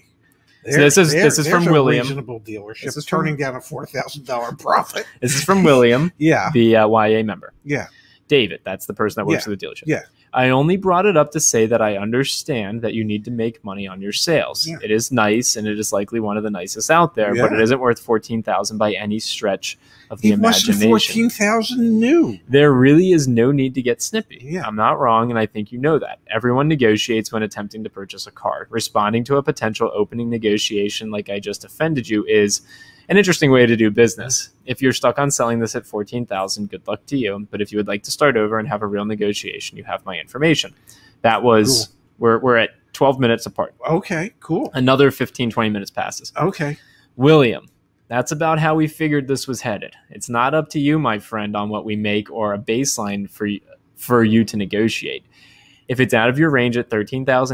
[SPEAKER 1] So this is-
[SPEAKER 2] There-
[SPEAKER 1] this is from William.
[SPEAKER 2] Reasonable dealership
[SPEAKER 1] This is from-
[SPEAKER 2] turning down a four thousand dollar profit.
[SPEAKER 1] This is from William,
[SPEAKER 2] Yeah.
[SPEAKER 1] the uh, YA member.
[SPEAKER 2] Yeah.
[SPEAKER 1] David, that's the person that works
[SPEAKER 2] Yeah.
[SPEAKER 1] at the dealership.
[SPEAKER 2] Yeah.
[SPEAKER 1] I only brought it up to say that I understand that you need to make money on your sales.
[SPEAKER 2] Yeah.
[SPEAKER 1] It is nice and it is likely one of the nicest out there, but it isn't worth 14,000 by any stretch of the
[SPEAKER 2] have
[SPEAKER 1] imagination.
[SPEAKER 2] fourteen thousand new.
[SPEAKER 1] There really is no need to get snippy.
[SPEAKER 2] Yeah.
[SPEAKER 1] I'm not wrong, and I think you know that. Everyone negotiates when attempting to purchase a car. Responding to a potential opening negotiation like I just offended you is an interesting way to do business. If you're stuck on selling this at 14,000, good luck to you. But if you would like to start over and have a real negotiation, you have my information. That was we're we're at 12 minutes apart.
[SPEAKER 2] Okay. Cool.
[SPEAKER 1] Another 15 20 minutes passes.
[SPEAKER 2] Okay.
[SPEAKER 1] William, that's about how we figured this was headed. It's not up to you, my friend, on what we make or a baseline for for you to negotiate. If it's out of your range at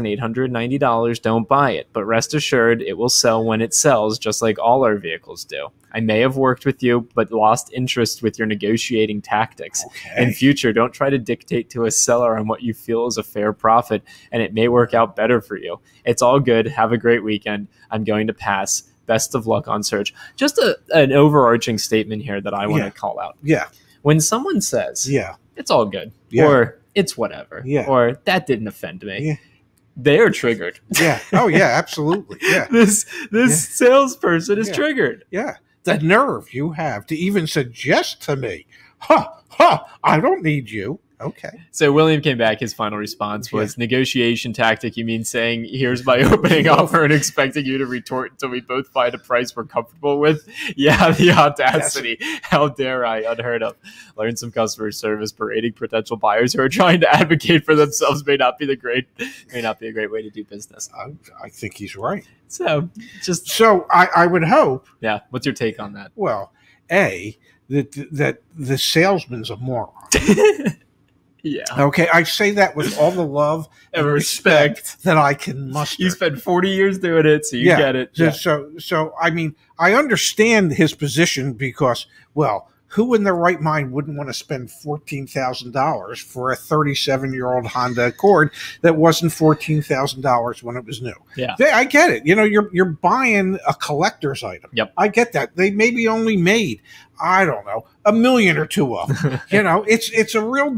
[SPEAKER 1] $13,890, don't buy it, but rest assured it will sell when it sells, just like all our vehicles do. I may have worked with you, but lost interest with your negotiating tactics.
[SPEAKER 2] Okay.
[SPEAKER 1] In future, don't try to dictate to a seller on what you feel is a fair profit, and it may work out better for you. It's all good. Have a great weekend. I'm going to pass. Best of luck on search. Just a, an overarching statement here that I want
[SPEAKER 2] Yeah.
[SPEAKER 1] to call out.
[SPEAKER 2] yeah.
[SPEAKER 1] When someone says,
[SPEAKER 2] Yeah.
[SPEAKER 1] it's all good,
[SPEAKER 2] Yeah.
[SPEAKER 1] or it's whatever,
[SPEAKER 2] Yeah.
[SPEAKER 1] or that didn't offend me,
[SPEAKER 2] Yeah.
[SPEAKER 1] they are triggered.
[SPEAKER 2] Yeah. Oh yeah. Absolutely. Yeah.
[SPEAKER 1] this this salesperson is
[SPEAKER 2] Yeah.
[SPEAKER 1] triggered.
[SPEAKER 2] Yeah. The nerve you have to even suggest to me, huh, huh, I don't need you. Okay.
[SPEAKER 1] So William came back. His final response was negotiation tactic. You mean saying, "Here's my opening offer," and expecting you to retort until we both find a price we're comfortable with? Yeah, the audacity! How dare I? Unheard of. Learn some customer service. Parading potential buyers who are trying to advocate for themselves may not be the great may not be a great way to do business.
[SPEAKER 2] I, I think he's right.
[SPEAKER 1] So, just
[SPEAKER 2] So I, I would hope,
[SPEAKER 1] yeah. What's your take on that?
[SPEAKER 2] well, A, that that the salesman's a moron.
[SPEAKER 1] yeah,
[SPEAKER 2] Okay, I say that with all the love
[SPEAKER 1] and respect.
[SPEAKER 2] that I can muster.
[SPEAKER 1] You spent forty years doing it, so you
[SPEAKER 2] Yeah.
[SPEAKER 1] get it. Yeah.
[SPEAKER 2] so, so, I mean, I understand his position because, well, who in their right mind wouldn't want to spend fourteen thousand dollars for a thirty-seven-year-old Honda Accord that wasn't fourteen thousand dollars when it was new?
[SPEAKER 1] Yeah.
[SPEAKER 2] They- I get it. You know, you're you're buying a collector's item.
[SPEAKER 1] Yep.
[SPEAKER 2] I get that. They maybe only made, I don't know, a million or two of them. you know, it's it's a real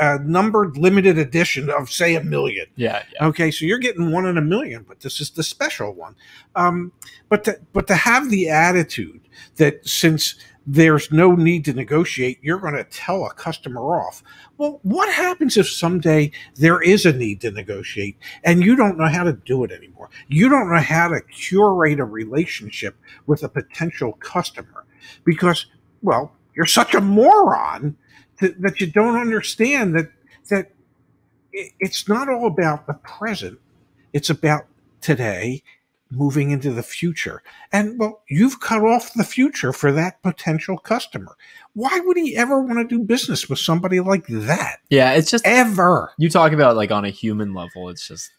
[SPEAKER 2] uh, numbered limited edition of say a million.
[SPEAKER 1] yeah, yeah.
[SPEAKER 2] Okay, so you're getting one in a million, but this is the special one. Um, but to, but to have the attitude that since there's no need to negotiate. You're going to tell a customer off. Well, what happens if someday there is a need to negotiate and you don't know how to do it anymore? You don't know how to curate a relationship with a potential customer because, well, you're such a moron that, that you don't understand that that it's not all about the present. It's about today moving into the future. And well, you've cut off the future for that potential customer. Why would he ever want to do business with somebody like that?
[SPEAKER 1] Yeah, it's just
[SPEAKER 2] Ever.
[SPEAKER 1] you talk about like on a human level. It's just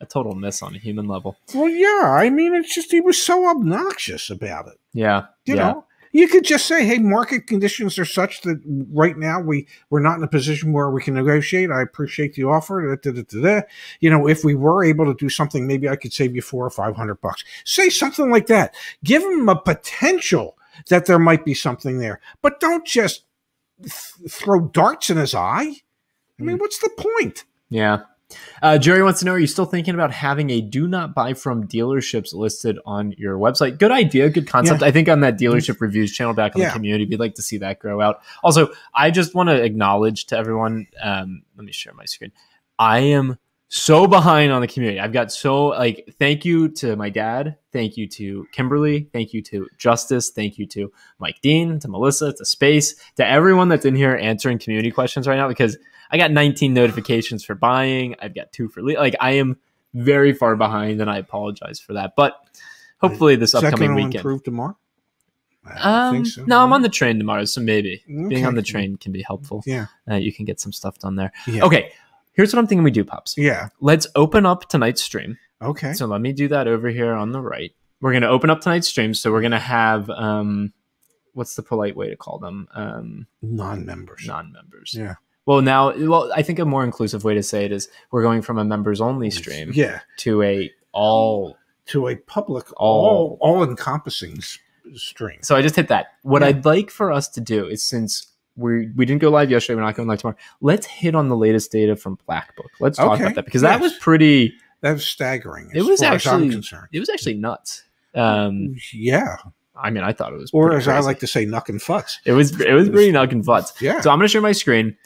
[SPEAKER 1] a total miss on a human level.
[SPEAKER 2] Well, yeah. I mean, it's just he was so obnoxious about it.
[SPEAKER 1] Yeah,
[SPEAKER 2] You
[SPEAKER 1] yeah.
[SPEAKER 2] know, you could just say, "Hey, market conditions are such that right now we we're not in a position where we can negotiate. I appreciate the offer. Da, da, da. You know, if we were able to do something, maybe I could save you four or five hundred bucks. Say something like that. Give him a potential that there might be something there, but don't just th- throw darts in his eye. I mean, hmm. what's the point?
[SPEAKER 1] Yeah. Uh, Jerry wants to know: Are you still thinking about having a "Do not buy from" dealerships listed on your website? Good idea, good concept. I think on that dealership reviews channel back on
[SPEAKER 2] Yeah.
[SPEAKER 1] the community, we'd like to see that grow out. Also, I just want to acknowledge to everyone. Um, let me share my screen. I am so behind on the community. I've got so like. Thank you to my dad. Thank you to Kimberly. Thank you to Justice. Thank you to Mike Dean, to Melissa, to Space, to everyone that's in here answering community questions right now because I got 19 notifications for buying. I've got two for le- like I am very far behind, and I apologize for that. But hopefully, this
[SPEAKER 2] Is
[SPEAKER 1] upcoming weekend.
[SPEAKER 2] improve tomorrow? I don't
[SPEAKER 1] Um,
[SPEAKER 2] think so.
[SPEAKER 1] no, I'm on the train tomorrow, so maybe
[SPEAKER 2] Okay.
[SPEAKER 1] being on the train can be helpful.
[SPEAKER 2] Yeah.
[SPEAKER 1] Uh, you can get some stuff done there.
[SPEAKER 2] Yeah.
[SPEAKER 1] Okay, here's what I'm thinking we do, pops.
[SPEAKER 2] Yeah.
[SPEAKER 1] Let's open up tonight's stream.
[SPEAKER 2] Okay.
[SPEAKER 1] So let me do that over here on the right. We're gonna open up tonight's stream. So we're gonna have um, what's the polite way to call them? Um,
[SPEAKER 2] Non-members.
[SPEAKER 1] non-members.
[SPEAKER 2] Yeah.
[SPEAKER 1] Well, now, well, I think a more inclusive way to say it is we're going from a members only stream
[SPEAKER 2] Yeah.
[SPEAKER 1] to a all.
[SPEAKER 2] To a public,
[SPEAKER 1] All-
[SPEAKER 2] all all encompassing stream.
[SPEAKER 1] So I just hit that. What
[SPEAKER 2] Yeah.
[SPEAKER 1] I'd like for us to do is since we we didn't go live yesterday, we're not going live tomorrow. Let's hit on the latest data from Black Book. Let's talk
[SPEAKER 2] Okay.
[SPEAKER 1] about that because that was pretty.
[SPEAKER 2] That was staggering.
[SPEAKER 1] It was
[SPEAKER 2] far as
[SPEAKER 1] actually-
[SPEAKER 2] I'm concerned.
[SPEAKER 1] It was actually nuts. Um,
[SPEAKER 2] Yeah,
[SPEAKER 1] I mean, I thought it was,
[SPEAKER 2] or
[SPEAKER 1] pretty
[SPEAKER 2] as I like to say, knuck and futz.
[SPEAKER 1] It was it was pretty nuck and futz.
[SPEAKER 2] Yeah.
[SPEAKER 1] So I'm gonna share my screen.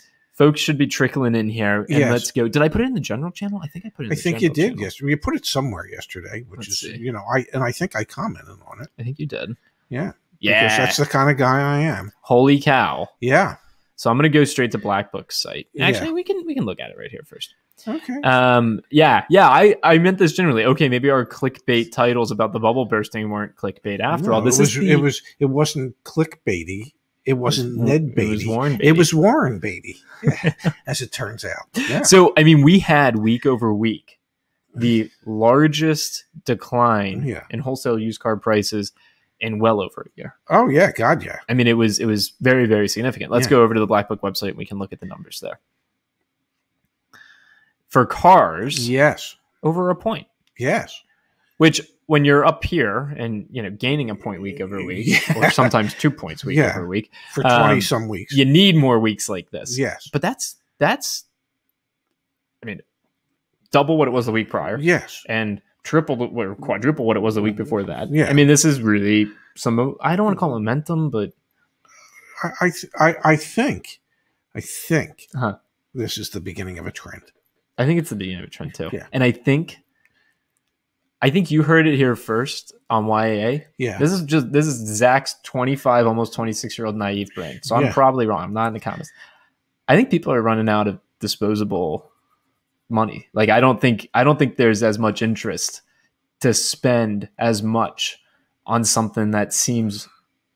[SPEAKER 1] Folks should be trickling in here, and
[SPEAKER 2] Yes.
[SPEAKER 1] let's go. Did I put it in the general channel? I think I put it. in
[SPEAKER 2] I
[SPEAKER 1] the
[SPEAKER 2] think you did.
[SPEAKER 1] channel.
[SPEAKER 2] Yesterday, you put it somewhere yesterday, which
[SPEAKER 1] Let's
[SPEAKER 2] is
[SPEAKER 1] see.
[SPEAKER 2] you know I and I think I commented on it.
[SPEAKER 1] I think you did.
[SPEAKER 2] Yeah,
[SPEAKER 1] Yeah.
[SPEAKER 2] because that's the kind of guy I am.
[SPEAKER 1] Holy cow!
[SPEAKER 2] Yeah.
[SPEAKER 1] So I'm gonna go straight to Black Book's site.
[SPEAKER 2] Yeah.
[SPEAKER 1] Actually, we can we can look at it right here first.
[SPEAKER 2] Okay.
[SPEAKER 1] Um, yeah, yeah. I I meant this generally. Okay, maybe our clickbait titles about the bubble bursting weren't clickbait after
[SPEAKER 2] No,
[SPEAKER 1] all. This
[SPEAKER 2] it was,
[SPEAKER 1] is the,
[SPEAKER 2] it was it wasn't clickbaity. It wasn't
[SPEAKER 1] Wa-
[SPEAKER 2] Ned
[SPEAKER 1] It was
[SPEAKER 2] Beatty. It was Warren Beatty, yeah, as it turns out. Yeah.
[SPEAKER 1] So I mean, we had week over week the largest decline
[SPEAKER 2] Yeah.
[SPEAKER 1] in wholesale used car prices in well over a year.
[SPEAKER 2] Oh yeah, God yeah.
[SPEAKER 1] I mean, it was it was very very significant. Let's go over to the Black Book website and we can look at the numbers there. For cars,
[SPEAKER 2] Yes.
[SPEAKER 1] over a point,
[SPEAKER 2] Yes.
[SPEAKER 1] which when you're up here and you know gaining a point week over week,
[SPEAKER 2] Yeah.
[SPEAKER 1] or sometimes two points week
[SPEAKER 2] Yeah.
[SPEAKER 1] over week,
[SPEAKER 2] For
[SPEAKER 1] Um,
[SPEAKER 2] twenty some weeks.
[SPEAKER 1] you need more weeks like this.
[SPEAKER 2] Yes.
[SPEAKER 1] But that's that's, I mean, double what it was the week prior.
[SPEAKER 2] Yes.
[SPEAKER 1] and triple or quadruple what it was the week before that.
[SPEAKER 2] Yeah.
[SPEAKER 1] I mean, this is really some. I don't want to call it momentum, but
[SPEAKER 2] I I I, think I think
[SPEAKER 1] Uh-huh.
[SPEAKER 2] this is the beginning of a trend.
[SPEAKER 1] I think it's the beginning of a trend too.
[SPEAKER 2] Yeah.
[SPEAKER 1] And I think, I think you heard it here first on YAA.
[SPEAKER 2] Yeah.
[SPEAKER 1] This is just this is Zach's twenty five, almost twenty six year old naive brain. So I'm
[SPEAKER 2] Yeah.
[SPEAKER 1] probably wrong. I'm not in the comments. I think people are running out of disposable money. Like I don't think I don't think there's as much interest to spend as much on something that seems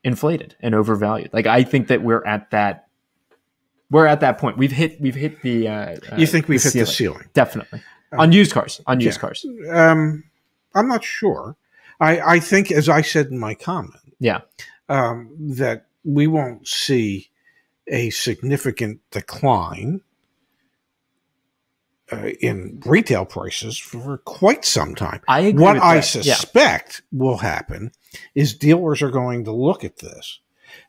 [SPEAKER 1] inflated and overvalued. Like I think that we're at that we're at that point. We've hit we've hit the uh,
[SPEAKER 2] you
[SPEAKER 1] uh,
[SPEAKER 2] think we've hit
[SPEAKER 1] ceiling.
[SPEAKER 2] the ceiling?
[SPEAKER 1] Definitely.
[SPEAKER 2] Uh,
[SPEAKER 1] on used cars. On used
[SPEAKER 2] yeah.
[SPEAKER 1] cars.
[SPEAKER 2] Um, I'm not sure. I, I think, as I said in my comment,
[SPEAKER 1] Yeah.
[SPEAKER 2] um, that we won't see a significant decline uh, in retail prices for quite some time.
[SPEAKER 1] I agree
[SPEAKER 2] What I
[SPEAKER 1] that. Yeah.
[SPEAKER 2] suspect will happen is dealers are going to look at this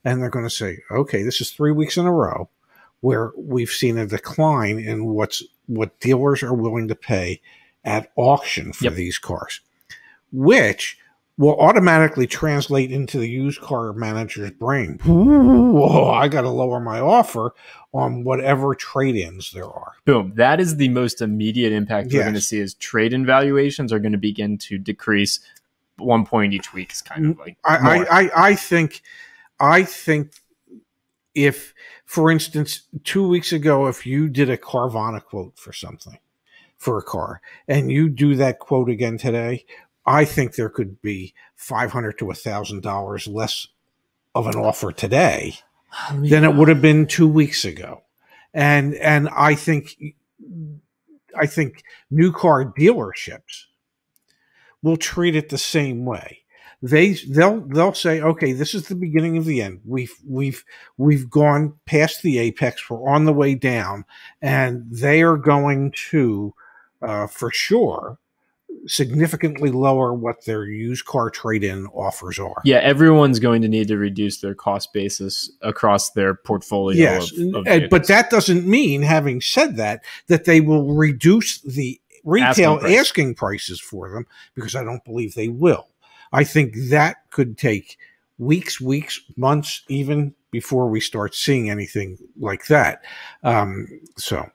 [SPEAKER 2] and they're going to say, okay, this is three weeks in a row where we've seen a decline in what's what dealers are willing to pay at auction for
[SPEAKER 1] Yep.
[SPEAKER 2] these cars, which will automatically translate into the used car manager's brain. Whoa, I got to lower my offer on whatever trade-ins there are.
[SPEAKER 1] Boom. That is the most immediate impact we're going to see is trade in valuations are going to begin to decrease one point each week is kind of mm, like
[SPEAKER 2] I. I, I, I think, I think if, for instance, two weeks ago, if you did a Carvana quote for something, for a car, and you do that quote again today, I think there could be five hundred to a thousand dollars less of an offer today than it would have been two weeks ago. And and I think I think new car dealerships will treat it the same way. They they'll they'll say, okay, this is the beginning of the end. We've we've we've gone past the apex. We're on the way down, and they are going to, uh, for sure, significantly lower what their used car trade in offers are.
[SPEAKER 1] yeah, everyone's going to need to reduce their cost basis across their portfolio.
[SPEAKER 2] Yes,
[SPEAKER 1] of, of
[SPEAKER 2] and- but that doesn't mean, having said that, that they will reduce the retail
[SPEAKER 1] Asking price.
[SPEAKER 2] asking prices for them because I don't believe they will. I think that could take weeks, weeks, months, even before we start seeing anything like that. Um, so,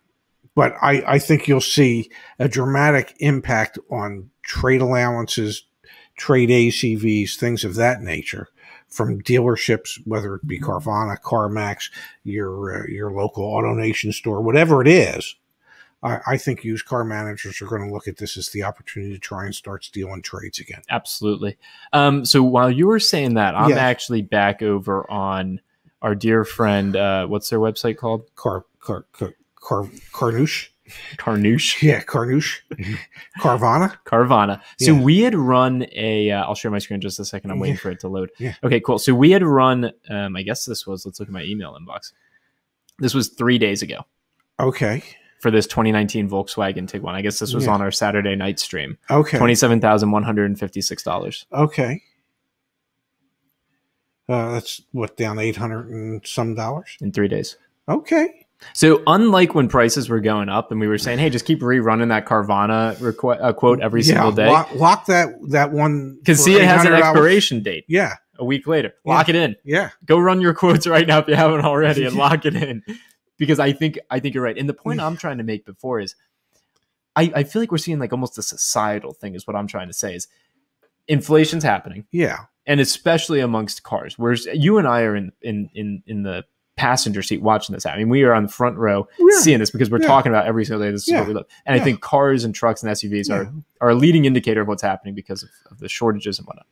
[SPEAKER 2] but I, I think you'll see a dramatic impact on trade allowances, trade ACVs, things of that nature from dealerships, whether it be Carvana, CarMax, your uh, your local AutoNation store, whatever it is. I, I think used car managers are going to look at this as the opportunity to try and start stealing trades again.
[SPEAKER 1] Absolutely. Um, so while you were saying that, I'm
[SPEAKER 2] Yeah.
[SPEAKER 1] actually back over on our dear friend. Uh, what's their website called?
[SPEAKER 2] Car car car, car Carnouche,
[SPEAKER 1] Carnouche.
[SPEAKER 2] yeah, Carnouche, Carvana.
[SPEAKER 1] Carvana. So
[SPEAKER 2] Yeah.
[SPEAKER 1] we had run a. Uh, I'll share my screen just a second. I'm waiting
[SPEAKER 2] Yeah.
[SPEAKER 1] for it to load.
[SPEAKER 2] Yeah.
[SPEAKER 1] Okay, cool. So we had run. Um, I guess this was. Let's look at my email inbox. This was three days ago
[SPEAKER 2] Okay,
[SPEAKER 1] for this 2019 Volkswagen Tiguan. I guess this was
[SPEAKER 2] Yeah.
[SPEAKER 1] on our Saturday night stream.
[SPEAKER 2] okay,
[SPEAKER 1] Twenty-seven thousand one hundred and fifty-six dollars
[SPEAKER 2] okay. Uh, that's what down eight hundred and some dollars.
[SPEAKER 1] in three days.
[SPEAKER 2] Okay,
[SPEAKER 1] So unlike when prices were going up and we were saying, "Hey, just keep rerunning that Carvana requ- uh, quote every single day,"
[SPEAKER 2] Lock, lock that that one
[SPEAKER 1] because see, it has an
[SPEAKER 2] $800.
[SPEAKER 1] expiration date
[SPEAKER 2] Yeah,
[SPEAKER 1] a week later. Lock it in.
[SPEAKER 2] yeah,
[SPEAKER 1] Go run your quotes right now if you haven't already, and lock it in. Because I think I think you're right. And the point I'm trying to make before is, I, I feel like we're seeing like almost a societal thing. Is what I'm trying to say is, inflation's happening.
[SPEAKER 2] yeah,
[SPEAKER 1] and especially amongst cars. Whereas you and I are in in in in the passenger seat watching this. I mean, we are on the front row
[SPEAKER 2] Yeah.
[SPEAKER 1] seeing this because we're
[SPEAKER 2] Yeah.
[SPEAKER 1] talking about every single day. This is
[SPEAKER 2] Yeah.
[SPEAKER 1] what we love, and. I think cars and trucks and SUVs are are a leading indicator of what's happening because of, of the shortages and whatnot.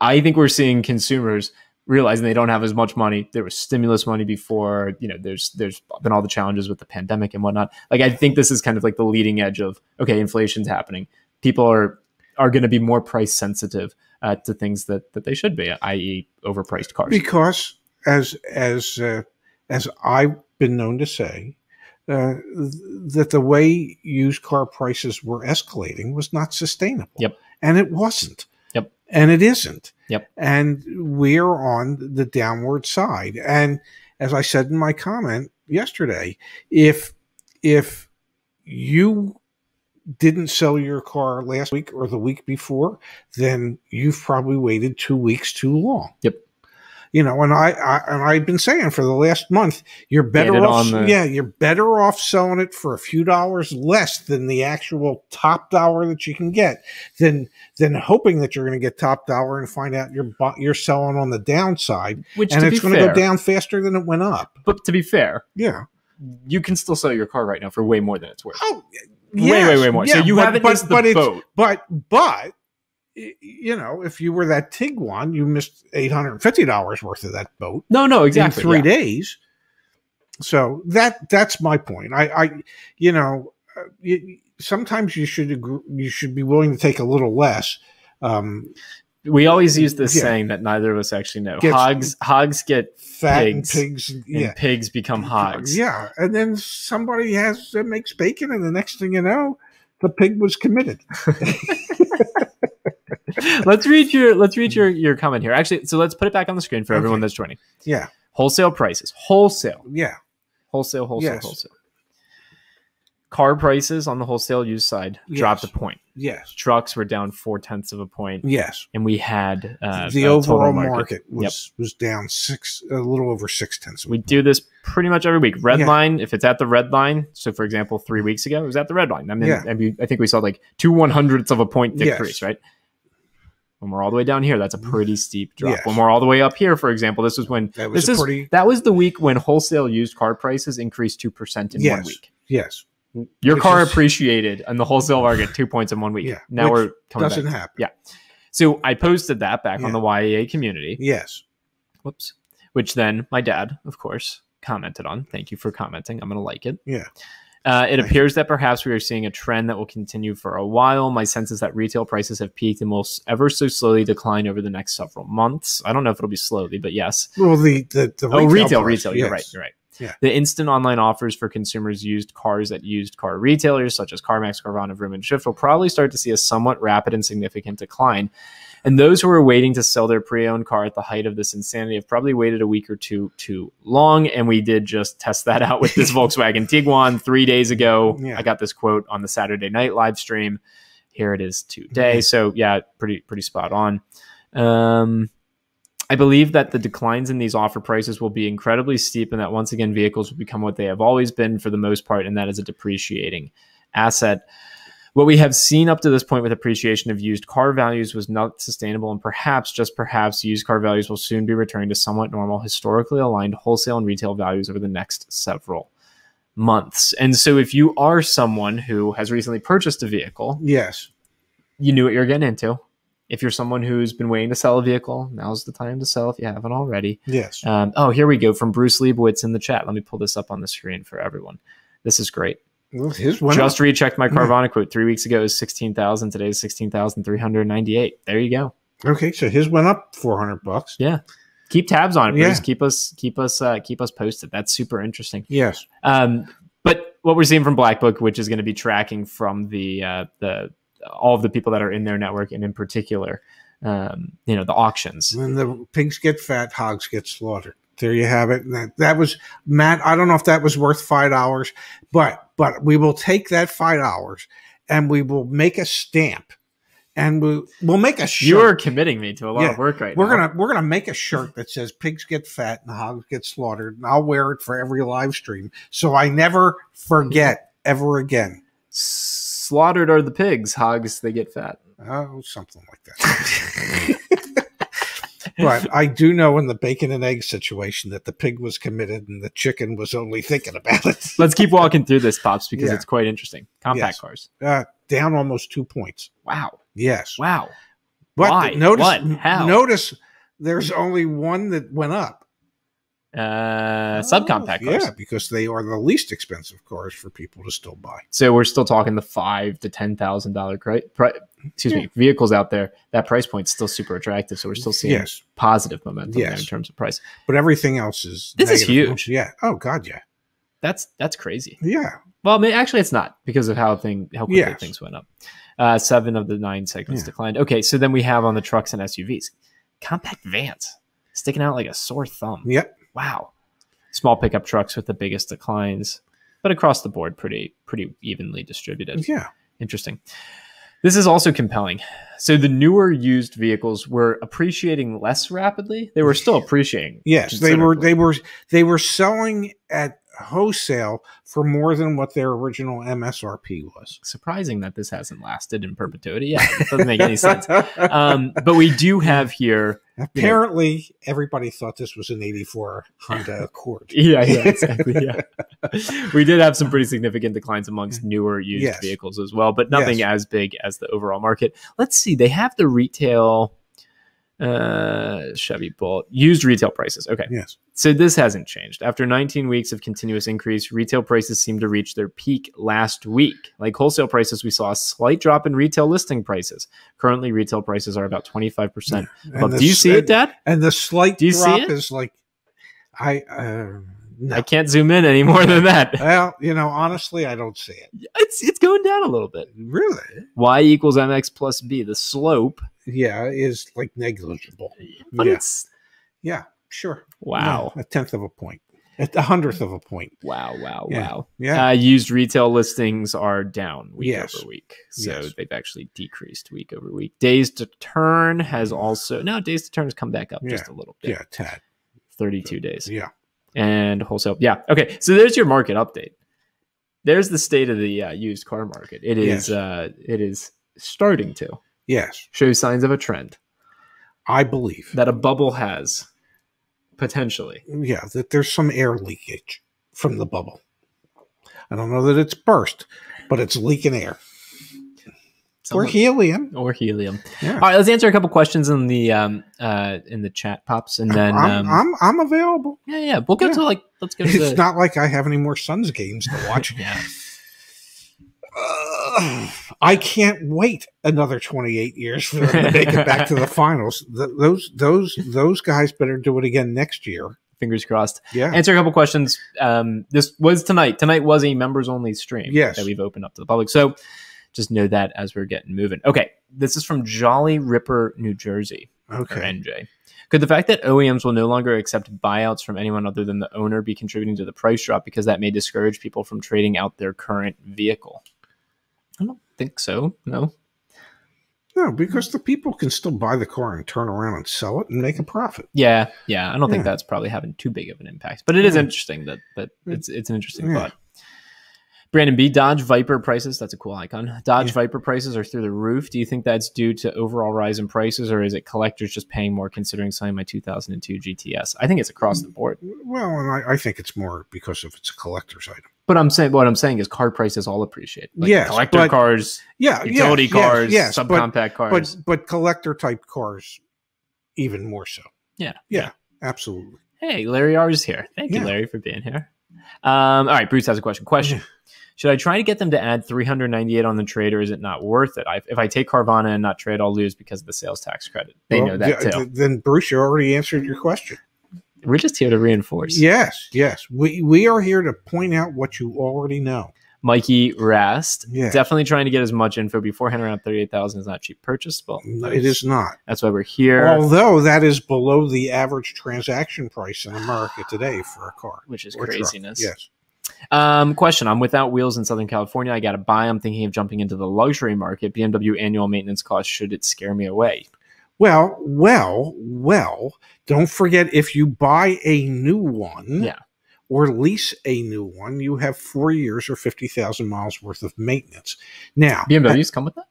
[SPEAKER 1] I think we're seeing consumers realizing they don't have as much money. There was stimulus money before. You know, there's there's been all the challenges with the pandemic and whatnot. Like I think this is kind of like the leading edge of okay, inflation's happening. People are are going to be more price sensitive uh, to things that that they should be, i.e., overpriced cars.
[SPEAKER 2] because as as uh, as I've been known to say, uh, th- that the way used car prices were escalating was not sustainable.
[SPEAKER 1] Yep.
[SPEAKER 2] and it wasn't.
[SPEAKER 1] Yep.
[SPEAKER 2] and it isn't.
[SPEAKER 1] Yep.
[SPEAKER 2] and we're on the downward side. And as I said in my comment yesterday, if if you didn't sell your car last week or the week before, then you've probably waited two weeks too long.
[SPEAKER 1] Yep.
[SPEAKER 2] You know, and I, I and I've been saying for the last month, you're better off.
[SPEAKER 1] on the-
[SPEAKER 2] yeah, you're better off selling it for a few dollars less than the actual top dollar that you can get, than than hoping that you're going to get top dollar and find out you're you're selling on the downside,
[SPEAKER 1] Which
[SPEAKER 2] and
[SPEAKER 1] to
[SPEAKER 2] it's going to go down faster than it went up.
[SPEAKER 1] But to be fair,
[SPEAKER 2] Yeah.
[SPEAKER 1] you can still sell your car right now for way more than it's worth.
[SPEAKER 2] Oh,
[SPEAKER 1] way,
[SPEAKER 2] yes,
[SPEAKER 1] way, way more. so you
[SPEAKER 2] but-
[SPEAKER 1] haven't
[SPEAKER 2] but,
[SPEAKER 1] missed the
[SPEAKER 2] but it's
[SPEAKER 1] boat.
[SPEAKER 2] but but y- you know, if you were that Tiguan, you missed eight hundred and fifty dollars worth of that boat
[SPEAKER 1] No, no, exactly.
[SPEAKER 2] in three
[SPEAKER 1] yeah.
[SPEAKER 2] days. So that that's my point. I, I you know, uh, you, sometimes you should agree, you should be willing to take a little less. Um,
[SPEAKER 1] We always use this
[SPEAKER 2] Yeah.
[SPEAKER 1] saying that neither of us actually know.
[SPEAKER 2] Gets-
[SPEAKER 1] hogs, hogs get
[SPEAKER 2] fat
[SPEAKER 1] Pigs.
[SPEAKER 2] and pigs,
[SPEAKER 1] and
[SPEAKER 2] yeah,
[SPEAKER 1] pigs become hogs.
[SPEAKER 2] yeah, and then somebody has uh, makes bacon, and the next thing you know, the pig was committed.
[SPEAKER 1] let's read your let's read your your comment here. Actually, so let's put it back on the screen for
[SPEAKER 2] Okay.
[SPEAKER 1] everyone that's joining.
[SPEAKER 2] Yeah,
[SPEAKER 1] Wholesale prices, wholesale,
[SPEAKER 2] yeah.
[SPEAKER 1] wholesale, wholesale,
[SPEAKER 2] Yes.
[SPEAKER 1] wholesale. car prices on the wholesale used side dropped a point.
[SPEAKER 2] Yes.
[SPEAKER 1] Trucks were down four tenths of a point,
[SPEAKER 2] Yes.
[SPEAKER 1] and we had uh,
[SPEAKER 2] the overall market,
[SPEAKER 1] Yep.
[SPEAKER 2] was was down six, a little over six tenths. of a
[SPEAKER 1] We
[SPEAKER 2] point.
[SPEAKER 1] do this pretty much every week. Red
[SPEAKER 2] Yeah.
[SPEAKER 1] line, if it's at the red line. So, for example, three weeks ago, it was at the red line. I mean,
[SPEAKER 2] Yeah.
[SPEAKER 1] I, mean, I think we saw like two one hundredths of a point
[SPEAKER 2] Yes.
[SPEAKER 1] decrease, right? When we're all the way down here, that's a mm. pretty steep drop.
[SPEAKER 2] Yes.
[SPEAKER 1] When we're all the way up here, for example, this was when
[SPEAKER 2] That was
[SPEAKER 1] this is
[SPEAKER 2] pretty
[SPEAKER 1] that was the week when wholesale used car prices increased two percent in one week.
[SPEAKER 2] yes.
[SPEAKER 1] Your
[SPEAKER 2] Which
[SPEAKER 1] car
[SPEAKER 2] is-
[SPEAKER 1] appreciated and the wholesale market two points in one week.
[SPEAKER 2] Yeah,
[SPEAKER 1] Now
[SPEAKER 2] which
[SPEAKER 1] we're coming
[SPEAKER 2] Doesn't
[SPEAKER 1] back.
[SPEAKER 2] happen.
[SPEAKER 1] Yeah. So I posted that back on the YAA community.
[SPEAKER 2] Yes.
[SPEAKER 1] Whoops. Which then my dad, of course, commented on. Thank you for commenting. I'm going to like it.
[SPEAKER 2] Yeah.
[SPEAKER 1] Uh, it appears that perhaps we are seeing a trend that will continue for a while. My sense is that retail prices have peaked and will ever so slowly decline over the next several months. I don't know if it'll be slowly, but yes.
[SPEAKER 2] Well, the the, the
[SPEAKER 1] oh, retail,
[SPEAKER 2] price,
[SPEAKER 1] retail. You're right. You're right.
[SPEAKER 2] Yeah.
[SPEAKER 1] The instant online offers for consumers used cars at used car retailers such as CarMax, Carvana, Vroom, and Shift will probably start to see a somewhat rapid and significant decline. And those who are waiting to sell their pre-owned car at the height of this insanity have probably waited a week or two too long. And we did just test that out with this Volkswagen Tiguan three days ago.
[SPEAKER 2] Yeah.
[SPEAKER 1] I got this quote on the Saturday night live stream. Here it is today. So yeah, pretty pretty spot on. Um, I believe that the declines in these offer prices will be incredibly steep, and that once again vehicles will become what they have always been for the most part, and that is a depreciating asset. What we have seen up to this point with appreciation of used car values was not sustainable, and perhaps, just perhaps, used car values will soon be returning to somewhat normal, historically aligned wholesale and retail values over the next several months. And so, if you are someone who has recently purchased a vehicle,
[SPEAKER 2] Yes.
[SPEAKER 1] you knew what you're getting into. If you're someone who's been waiting to sell a vehicle, now's the time to sell if you haven't already.
[SPEAKER 2] Yes.
[SPEAKER 1] Um, oh, here we go from Bruce Leibowitz in the chat. Let me pull this up on the screen for everyone. This is great.
[SPEAKER 2] Well, his
[SPEAKER 1] Just rechecked my Carvana quote three weeks ago is sixteen thousand. Today is sixteen thousand three hundred ninety-eight. There you go.
[SPEAKER 2] Okay, so his went up four hundred bucks.
[SPEAKER 1] Yeah, keep tabs on it.
[SPEAKER 2] Yeah.
[SPEAKER 1] Keep us keep us uh, keep us posted. That's super interesting.
[SPEAKER 2] Yes.
[SPEAKER 1] Um, but what we're seeing from Black Book, which is going to be tracking from the uh, the all of the people that are in their network, and in particular, um, you know, the auctions.
[SPEAKER 2] When the pigs get fat, hogs get slaughtered. There you have it. That, that was Matt. I don't know if that was worth five dollars, but but we will take that five dollars and we will make a stamp, and we we'll make a shirt.
[SPEAKER 1] You are committing me to a lot
[SPEAKER 2] Yeah.
[SPEAKER 1] of work right
[SPEAKER 2] we're
[SPEAKER 1] now.
[SPEAKER 2] gonna we're gonna make a shirt that says pigs get fat and hogs get slaughtered, and I'll wear it for every live stream, so I never forget ever again.
[SPEAKER 1] Slaughtered are the pigs, hogs they get fat.
[SPEAKER 2] Oh, something like that. but I do know in the bacon and egg situation that the pig was committed and the chicken was only thinking about it.
[SPEAKER 1] Let's keep walking through this, pops, because
[SPEAKER 2] Yeah.
[SPEAKER 1] it's quite interesting. Compact
[SPEAKER 2] Yes.
[SPEAKER 1] cars.
[SPEAKER 2] Uh, down almost two points.
[SPEAKER 1] Wow,
[SPEAKER 2] Yes.
[SPEAKER 1] wow.
[SPEAKER 2] But
[SPEAKER 1] Why?
[SPEAKER 2] notice,
[SPEAKER 1] What? How?
[SPEAKER 2] notice there's only one that went up.
[SPEAKER 1] Uh, subcompact cars.
[SPEAKER 2] Yeah, because they are the least expensive cars for people to still buy.
[SPEAKER 1] So we're still talking the five to ten thousand dollar pri- excuse me vehicles out there. That price point's still super attractive. So we're still seeing
[SPEAKER 2] Yes.
[SPEAKER 1] positive momentum there in terms of price.
[SPEAKER 2] But everything else is
[SPEAKER 1] This is huge.
[SPEAKER 2] Yeah. Oh God, yeah.
[SPEAKER 1] That's that's crazy.
[SPEAKER 2] Yeah.
[SPEAKER 1] Well, I mean, actually, it's not because of how thing how quickly
[SPEAKER 2] Yes.
[SPEAKER 1] things went up. Uh, seven of the nine segments
[SPEAKER 2] Yeah.
[SPEAKER 1] declined. Okay, so then we have on the trucks and SUVs, compact vans sticking out like a sore thumb.
[SPEAKER 2] Yep.
[SPEAKER 1] Wow, small pickup trucks with the biggest declines, but across the board, pretty pretty evenly distributed.
[SPEAKER 2] Yeah.
[SPEAKER 1] Interesting. This is also compelling. So the newer used vehicles were appreciating less rapidly. They were still appreciating.
[SPEAKER 2] Yes, they were they were they were selling at wholesale for more than what their original MSRP was.
[SPEAKER 1] surprising that this hasn't lasted in perpetuity. Yeah, it doesn't make any sense. Um, but we do have here.
[SPEAKER 2] Apparently, everybody thought this was an '84 Honda Accord.
[SPEAKER 1] Yeah, yeah, exactly. Yeah, we did have some pretty significant declines amongst newer used
[SPEAKER 2] Yes.
[SPEAKER 1] vehicles as well, but nothing
[SPEAKER 2] Yes.
[SPEAKER 1] as big as the overall market. Let's see. They have the retail uh Chevy Bolt used retail prices. Okay.
[SPEAKER 2] Yes,
[SPEAKER 1] So this hasn't changed. After 19 weeks of continuous increase, retail prices seem to reach their peak last week. Like wholesale prices, we saw a slight drop in retail listing prices. Currently, retail prices are about 25%.
[SPEAKER 2] And
[SPEAKER 1] Well, do you see it, Dad?
[SPEAKER 2] And the slight
[SPEAKER 1] Do you see
[SPEAKER 2] drop is like, I uh, no.
[SPEAKER 1] I can't zoom in any more than that.
[SPEAKER 2] well, you know, honestly, I don't see it.
[SPEAKER 1] It's it's going down a little bit.
[SPEAKER 2] Really?
[SPEAKER 1] Y equals mx plus b. The slope,
[SPEAKER 2] Yeah, is like negligible.
[SPEAKER 1] but
[SPEAKER 2] Yeah.
[SPEAKER 1] it's
[SPEAKER 2] Yeah, sure.
[SPEAKER 1] wow.
[SPEAKER 2] Yeah, a tenth of a point. A hundredth of a point.
[SPEAKER 1] Wow, wow,
[SPEAKER 2] Yeah.
[SPEAKER 1] wow.
[SPEAKER 2] Yeah.
[SPEAKER 1] Uh, used retail listings are down week
[SPEAKER 2] Yes.
[SPEAKER 1] over week. So
[SPEAKER 2] Yes.
[SPEAKER 1] they've actually decreased week over week. Days to turn has also, no, days to turn has come back up just a little bit.
[SPEAKER 2] yeah, Tad.
[SPEAKER 1] 32 days.
[SPEAKER 2] Yeah.
[SPEAKER 1] And wholesale. Yeah. Okay. So there's your market update. There's the state of the uh, used car market. It is,
[SPEAKER 2] Yes.
[SPEAKER 1] uh, it is starting to
[SPEAKER 2] Yes,
[SPEAKER 1] show signs of a trend
[SPEAKER 2] I believe.
[SPEAKER 1] that a bubble has potentially.
[SPEAKER 2] yeah, that there's some air leakage from the bubble. I don't know that it's burst, but it's leaking air or helium.
[SPEAKER 1] or helium.
[SPEAKER 2] Yeah.
[SPEAKER 1] All right, let's answer a couple questions in the um uh in the chat pops, and then
[SPEAKER 2] I'm,
[SPEAKER 1] um,
[SPEAKER 2] I'm I'm available.
[SPEAKER 1] yeah, yeah, we'll get
[SPEAKER 2] Yeah.
[SPEAKER 1] to like let's go to
[SPEAKER 2] It's
[SPEAKER 1] the
[SPEAKER 2] not like I have any more Suns games to watch.
[SPEAKER 1] yeah.
[SPEAKER 2] Uh, I can't wait another 28 years for them to make it back to the finals. Th- those those those guys better do it again next year.
[SPEAKER 1] Fingers crossed.
[SPEAKER 2] Yeah.
[SPEAKER 1] Answer a couple questions. Um, this was tonight. Tonight was a members only stream.
[SPEAKER 2] Yes.
[SPEAKER 1] that we've opened up to the public. So just know that as we're getting moving. Okay, this is from Jolly Ripper, New Jersey.
[SPEAKER 2] Okay.
[SPEAKER 1] NJ. Could the fact that OEMs will no longer accept buyouts from anyone other than the owner be contributing to the price drop because that may discourage people from trading out their current vehicle? I don't think so. No.
[SPEAKER 2] No, because the people can still buy the car and turn around and sell it and make a profit.
[SPEAKER 1] Yeah, yeah. I don't think that's probably having too big of an impact, but it is
[SPEAKER 2] Yeah.
[SPEAKER 1] interesting that that it's it's an interesting
[SPEAKER 2] Yeah.
[SPEAKER 1] thought. Brandon B. Dodge Viper prices. That's a cool icon. Dodge
[SPEAKER 2] Yeah.
[SPEAKER 1] Viper prices are through the roof. Do you think that's due to overall rise in prices, or is it collectors just paying more considering selling my 2002 GTS? I think it's across the board.
[SPEAKER 2] Well, and I, I think it's more because of it's a collector's item.
[SPEAKER 1] But I'm saying what I'm saying is car prices all appreciate. Like
[SPEAKER 2] Yes,
[SPEAKER 1] collector
[SPEAKER 2] but-
[SPEAKER 1] cars,
[SPEAKER 2] Yeah,
[SPEAKER 1] utility
[SPEAKER 2] yes,
[SPEAKER 1] cars,
[SPEAKER 2] yes, yes, but,
[SPEAKER 1] subcompact cars.
[SPEAKER 2] but but collector type cars, even more so.
[SPEAKER 1] yeah,
[SPEAKER 2] Yeah, absolutely.
[SPEAKER 1] Hey, Larry R is here. Thank you, Larry, for being here. Um, all right, Bruce has a question. Question:
[SPEAKER 2] Yeah.
[SPEAKER 1] Should I try to get them to add 398 on the trade, or is it not worth it? I, if I take Carvana and not trade, I'll lose because of the sales tax credit. They
[SPEAKER 2] Well,
[SPEAKER 1] know that
[SPEAKER 2] th-
[SPEAKER 1] too.
[SPEAKER 2] th- Then Bruce, you already answered your question.
[SPEAKER 1] We're just here to reinforce.
[SPEAKER 2] Yes, yes. We we are here to point out what you already know.
[SPEAKER 1] Mikey Rast,
[SPEAKER 2] Yeah.
[SPEAKER 1] definitely trying to get as much info beforehand. Around 38,000 is not cheap purchase. Well,
[SPEAKER 2] It is not.
[SPEAKER 1] That's why we're here,
[SPEAKER 2] Although that is below the average transaction price in America today for a car.
[SPEAKER 1] which is
[SPEAKER 2] or truck.
[SPEAKER 1] craziness.
[SPEAKER 2] Yes.
[SPEAKER 1] Um, question: I'm without wheels in Southern California. I got to buy. I'm thinking of jumping into the luxury market. BMW annual maintenance cost should it scare me away?
[SPEAKER 2] Well, well, well, don't forget if you buy a new one
[SPEAKER 1] Yeah.
[SPEAKER 2] or lease a new one, you have four years or 50,000 miles worth of maintenance. Now,
[SPEAKER 1] BMWs come with that.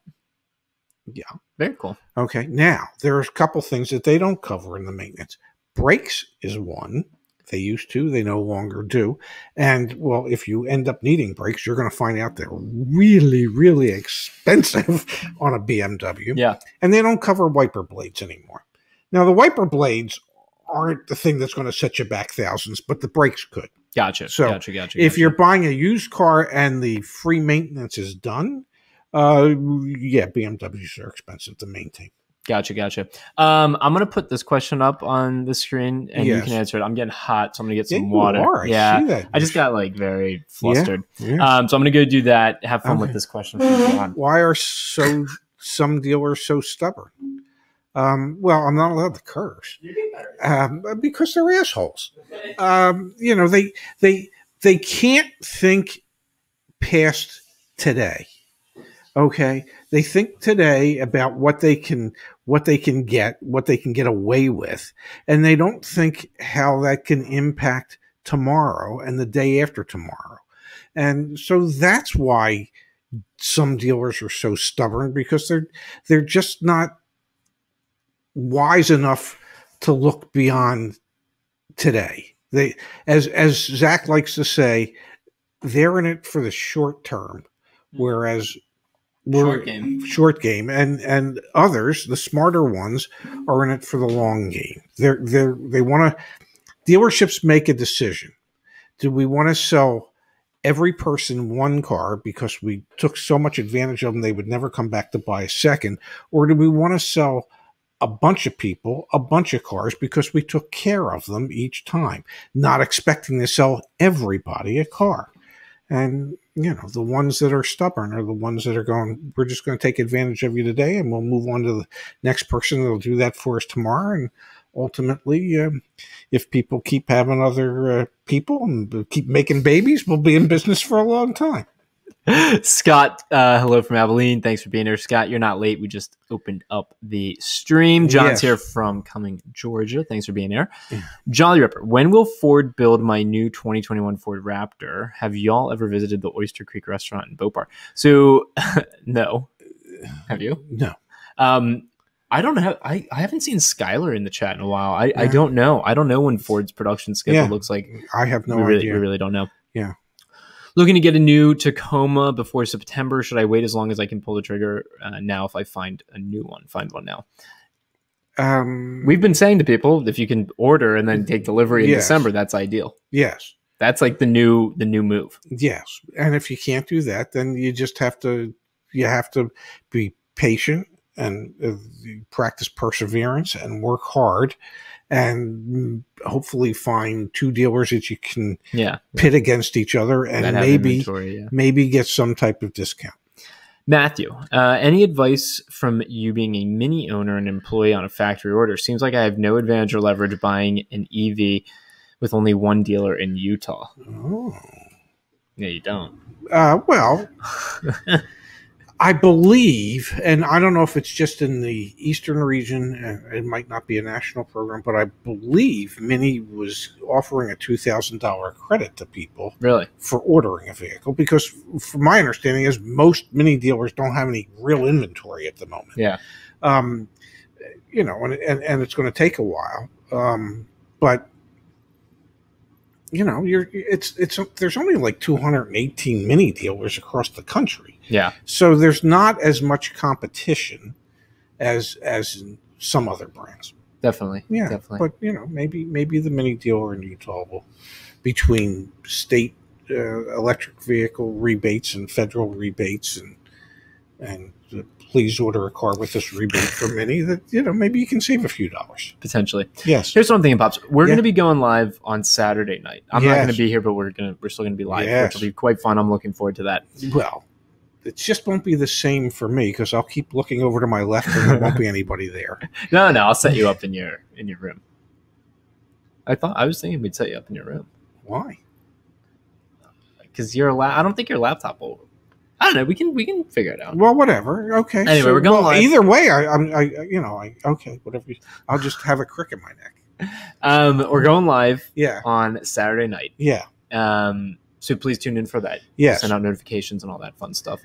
[SPEAKER 2] Yeah.
[SPEAKER 1] very cool.
[SPEAKER 2] Okay. Now, there's a couple things that they don't cover in the maintenance. Brakes is one. They used to, they no longer do. And well, if you end up needing brakes, you're going to find out they're really, really expensive on a BMW.
[SPEAKER 1] Yeah,
[SPEAKER 2] And they don't cover wiper blades anymore. Now, the wiper blades aren't the thing that's going to set you back thousands, but the brakes could.
[SPEAKER 1] gotcha.
[SPEAKER 2] So,
[SPEAKER 1] gotcha. Gotcha.
[SPEAKER 2] If you're buying a used car and the free maintenance is done, uh, yeah, BMWs are expensive to maintain.
[SPEAKER 1] Gotcha, gotcha. Um, I'm gonna put this question up on the screen, and you can answer it. I'm getting hot, so I'm gonna get
[SPEAKER 2] Yeah,
[SPEAKER 1] some
[SPEAKER 2] you
[SPEAKER 1] water.
[SPEAKER 2] are. I
[SPEAKER 1] yeah,
[SPEAKER 2] see that.
[SPEAKER 1] I just got like very flustered.
[SPEAKER 2] Yeah.
[SPEAKER 1] Um, so I'm gonna go do that. Have fun with this question from
[SPEAKER 2] Why are so some dealers so stubborn? Um, well, I'm not allowed to curse um, because they're assholes. Um, you know, they they they can't think past today. Okay, they think today about what they can what they can get, what they can get away with, and they don't think how that can impact tomorrow and the day after tomorrow. And so that's why some dealers are so stubborn because they're they're just not wise enough to look beyond today. They as as Zach likes to say, they're in it for the short term, hmm. whereas we're
[SPEAKER 1] Short game.
[SPEAKER 2] short game, and and others, the smarter ones, are in it for the long game. They're they're they want to. Dealerships make a decision. Do we want to sell every person one car because we took so much advantage of them they would never come back to buy a second, or do we want to sell a bunch of people a bunch of cars because we took care of them each time, not expecting to sell everybody a car? And you know, the ones that are stubborn are the ones that are going. We're just going to take advantage of you today, and we'll move on to the next person that'll do that for us tomorrow. And ultimately, um, if people keep having other uh, people and keep making babies, we'll be in business for a long time.
[SPEAKER 1] Scott, uh, hello from Abilene. Thanks for being here, Scott. You're not late. We just opened up the stream. John's
[SPEAKER 2] Yes.
[SPEAKER 1] here from Cumming Georgia. Thanks for being here.
[SPEAKER 2] Yeah.
[SPEAKER 1] Jolly Ripper, when will Ford build my new 2021 Ford Raptor? Have y'all ever visited the Oyster Creek restaurant in Bopar? So, no. Have you?
[SPEAKER 2] No,
[SPEAKER 1] Um, I don't know. I, I haven't seen Skylar in the chat in a while. I, I don't know. I don't know when Ford's production schedule
[SPEAKER 2] Yeah.
[SPEAKER 1] looks like
[SPEAKER 2] I have no
[SPEAKER 1] we really,
[SPEAKER 2] idea.
[SPEAKER 1] we really don't know.
[SPEAKER 2] Yeah.
[SPEAKER 1] Looking to get a new Tacoma before September. Should I wait as long as I can pull the trigger uh, now if I find a new one? Find one now.
[SPEAKER 2] um,
[SPEAKER 1] We've been saying to people if you can order and then take delivery in
[SPEAKER 2] Yes.
[SPEAKER 1] December, that's ideal.
[SPEAKER 2] yes,
[SPEAKER 1] That's like the new the new move.
[SPEAKER 2] yes, and if you can't do that, then you just have to you have to be patient and uh, practice perseverance and work hard, and hopefully find two dealers that you can
[SPEAKER 1] Yeah.
[SPEAKER 2] pit against each other and
[SPEAKER 1] that
[SPEAKER 2] maybe
[SPEAKER 1] yeah.
[SPEAKER 2] maybe get some type of discount.
[SPEAKER 1] Matthew, uh, any advice from you being a mini owner and employee on a factory order? Seems like I have no advantage or leverage buying an EV with only one dealer in Utah.
[SPEAKER 2] Oh.
[SPEAKER 1] Yeah, you don't.
[SPEAKER 2] Uh, well, I believe, and I don't know if it's just in the eastern region, it might not be a national program, but I believe Mini was offering a $2,000 credit to people
[SPEAKER 1] Really?
[SPEAKER 2] for ordering a vehicle because, from my understanding, is most Mini dealers don't have any real inventory at the moment.
[SPEAKER 1] Yeah.
[SPEAKER 2] Um, you know, and, and, and it's going to take a while. Um, but you know, you're it's it's there's only like 218 mini dealers across the country.
[SPEAKER 1] Yeah.
[SPEAKER 2] So there's not as much competition as as in some other brands.
[SPEAKER 1] Definitely.
[SPEAKER 2] Yeah,
[SPEAKER 1] Definitely.
[SPEAKER 2] but you know, maybe maybe the mini dealer in Utah will between state uh, electric vehicle rebates and federal rebates and and uh, please order a car with this rebate for mini that you know maybe you can save a few dollars.
[SPEAKER 1] Potentially.
[SPEAKER 2] Yes.
[SPEAKER 1] Here's one thing, Pops. We're
[SPEAKER 2] Yeah.
[SPEAKER 1] going to be going live on Saturday night. I'm not going to be here, but we're going to we're still going to be live,
[SPEAKER 2] Yes.
[SPEAKER 1] which will be quite fun. I'm looking forward to that.
[SPEAKER 2] Well, it just won't be the same for me because I'll keep looking over to my left and there won't be anybody there.
[SPEAKER 1] No, no, I'll set you up in your in your room. I thought I was thinking we'd set you up in your room
[SPEAKER 2] Why?
[SPEAKER 1] because your la- I don't think your laptop will. I don't know. We can we can figure it out.
[SPEAKER 2] Well, whatever. Okay.
[SPEAKER 1] Anyway, we're going
[SPEAKER 2] well,
[SPEAKER 1] live.
[SPEAKER 2] Either way, I, I'm, I, you know, I okay, whatever. You, I'll just have a crick in my neck.
[SPEAKER 1] Um, we're going live
[SPEAKER 2] Yeah.
[SPEAKER 1] on Saturday night.
[SPEAKER 2] Yeah.
[SPEAKER 1] Um, so please tune in for that.
[SPEAKER 2] Yes.
[SPEAKER 1] Send out notifications and all that fun stuff.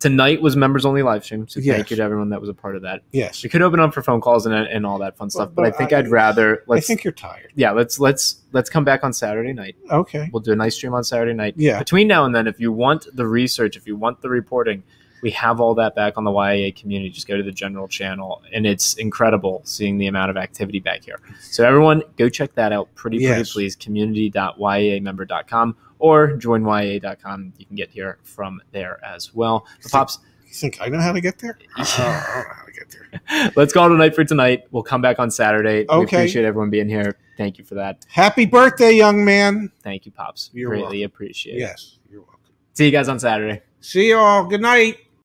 [SPEAKER 1] Tonight was members only live stream, so
[SPEAKER 2] Yes.
[SPEAKER 1] thank you to everyone that was a part of that.
[SPEAKER 2] Yes.
[SPEAKER 1] We could open up for phone calls and and all that fun stuff,
[SPEAKER 2] Well,
[SPEAKER 1] but, I think
[SPEAKER 2] I-
[SPEAKER 1] would rather
[SPEAKER 2] I think you're tired.
[SPEAKER 1] yeah let's let's let's come back on Saturday night.
[SPEAKER 2] Okay.
[SPEAKER 1] We'll do a nice stream on Saturday night.
[SPEAKER 2] Yeah.
[SPEAKER 1] Between now and then, if you want the research, if you want the reporting, we have all that back on the YAA community. Just go to the general channel, and it's incredible seeing the amount of activity back here. So everyone, go check that out. Pretty pretty
[SPEAKER 2] Yes.
[SPEAKER 1] please. Community.yaamember.com or joinyaa.com. You can get here from there as well. Pops,
[SPEAKER 2] You think I know how to get there? Oh, I don't know how to get there.
[SPEAKER 1] let's call it a night for tonight. We'll come back on Saturday. We appreciate everyone being here. Thank you for that.
[SPEAKER 2] Happy birthday, young man.
[SPEAKER 1] Thank you, pops.
[SPEAKER 2] You're
[SPEAKER 1] Greatly
[SPEAKER 2] welcome.
[SPEAKER 1] appreciate it.
[SPEAKER 2] Yes. You're welcome.
[SPEAKER 1] See you guys on Saturday.
[SPEAKER 2] See you all. Good night.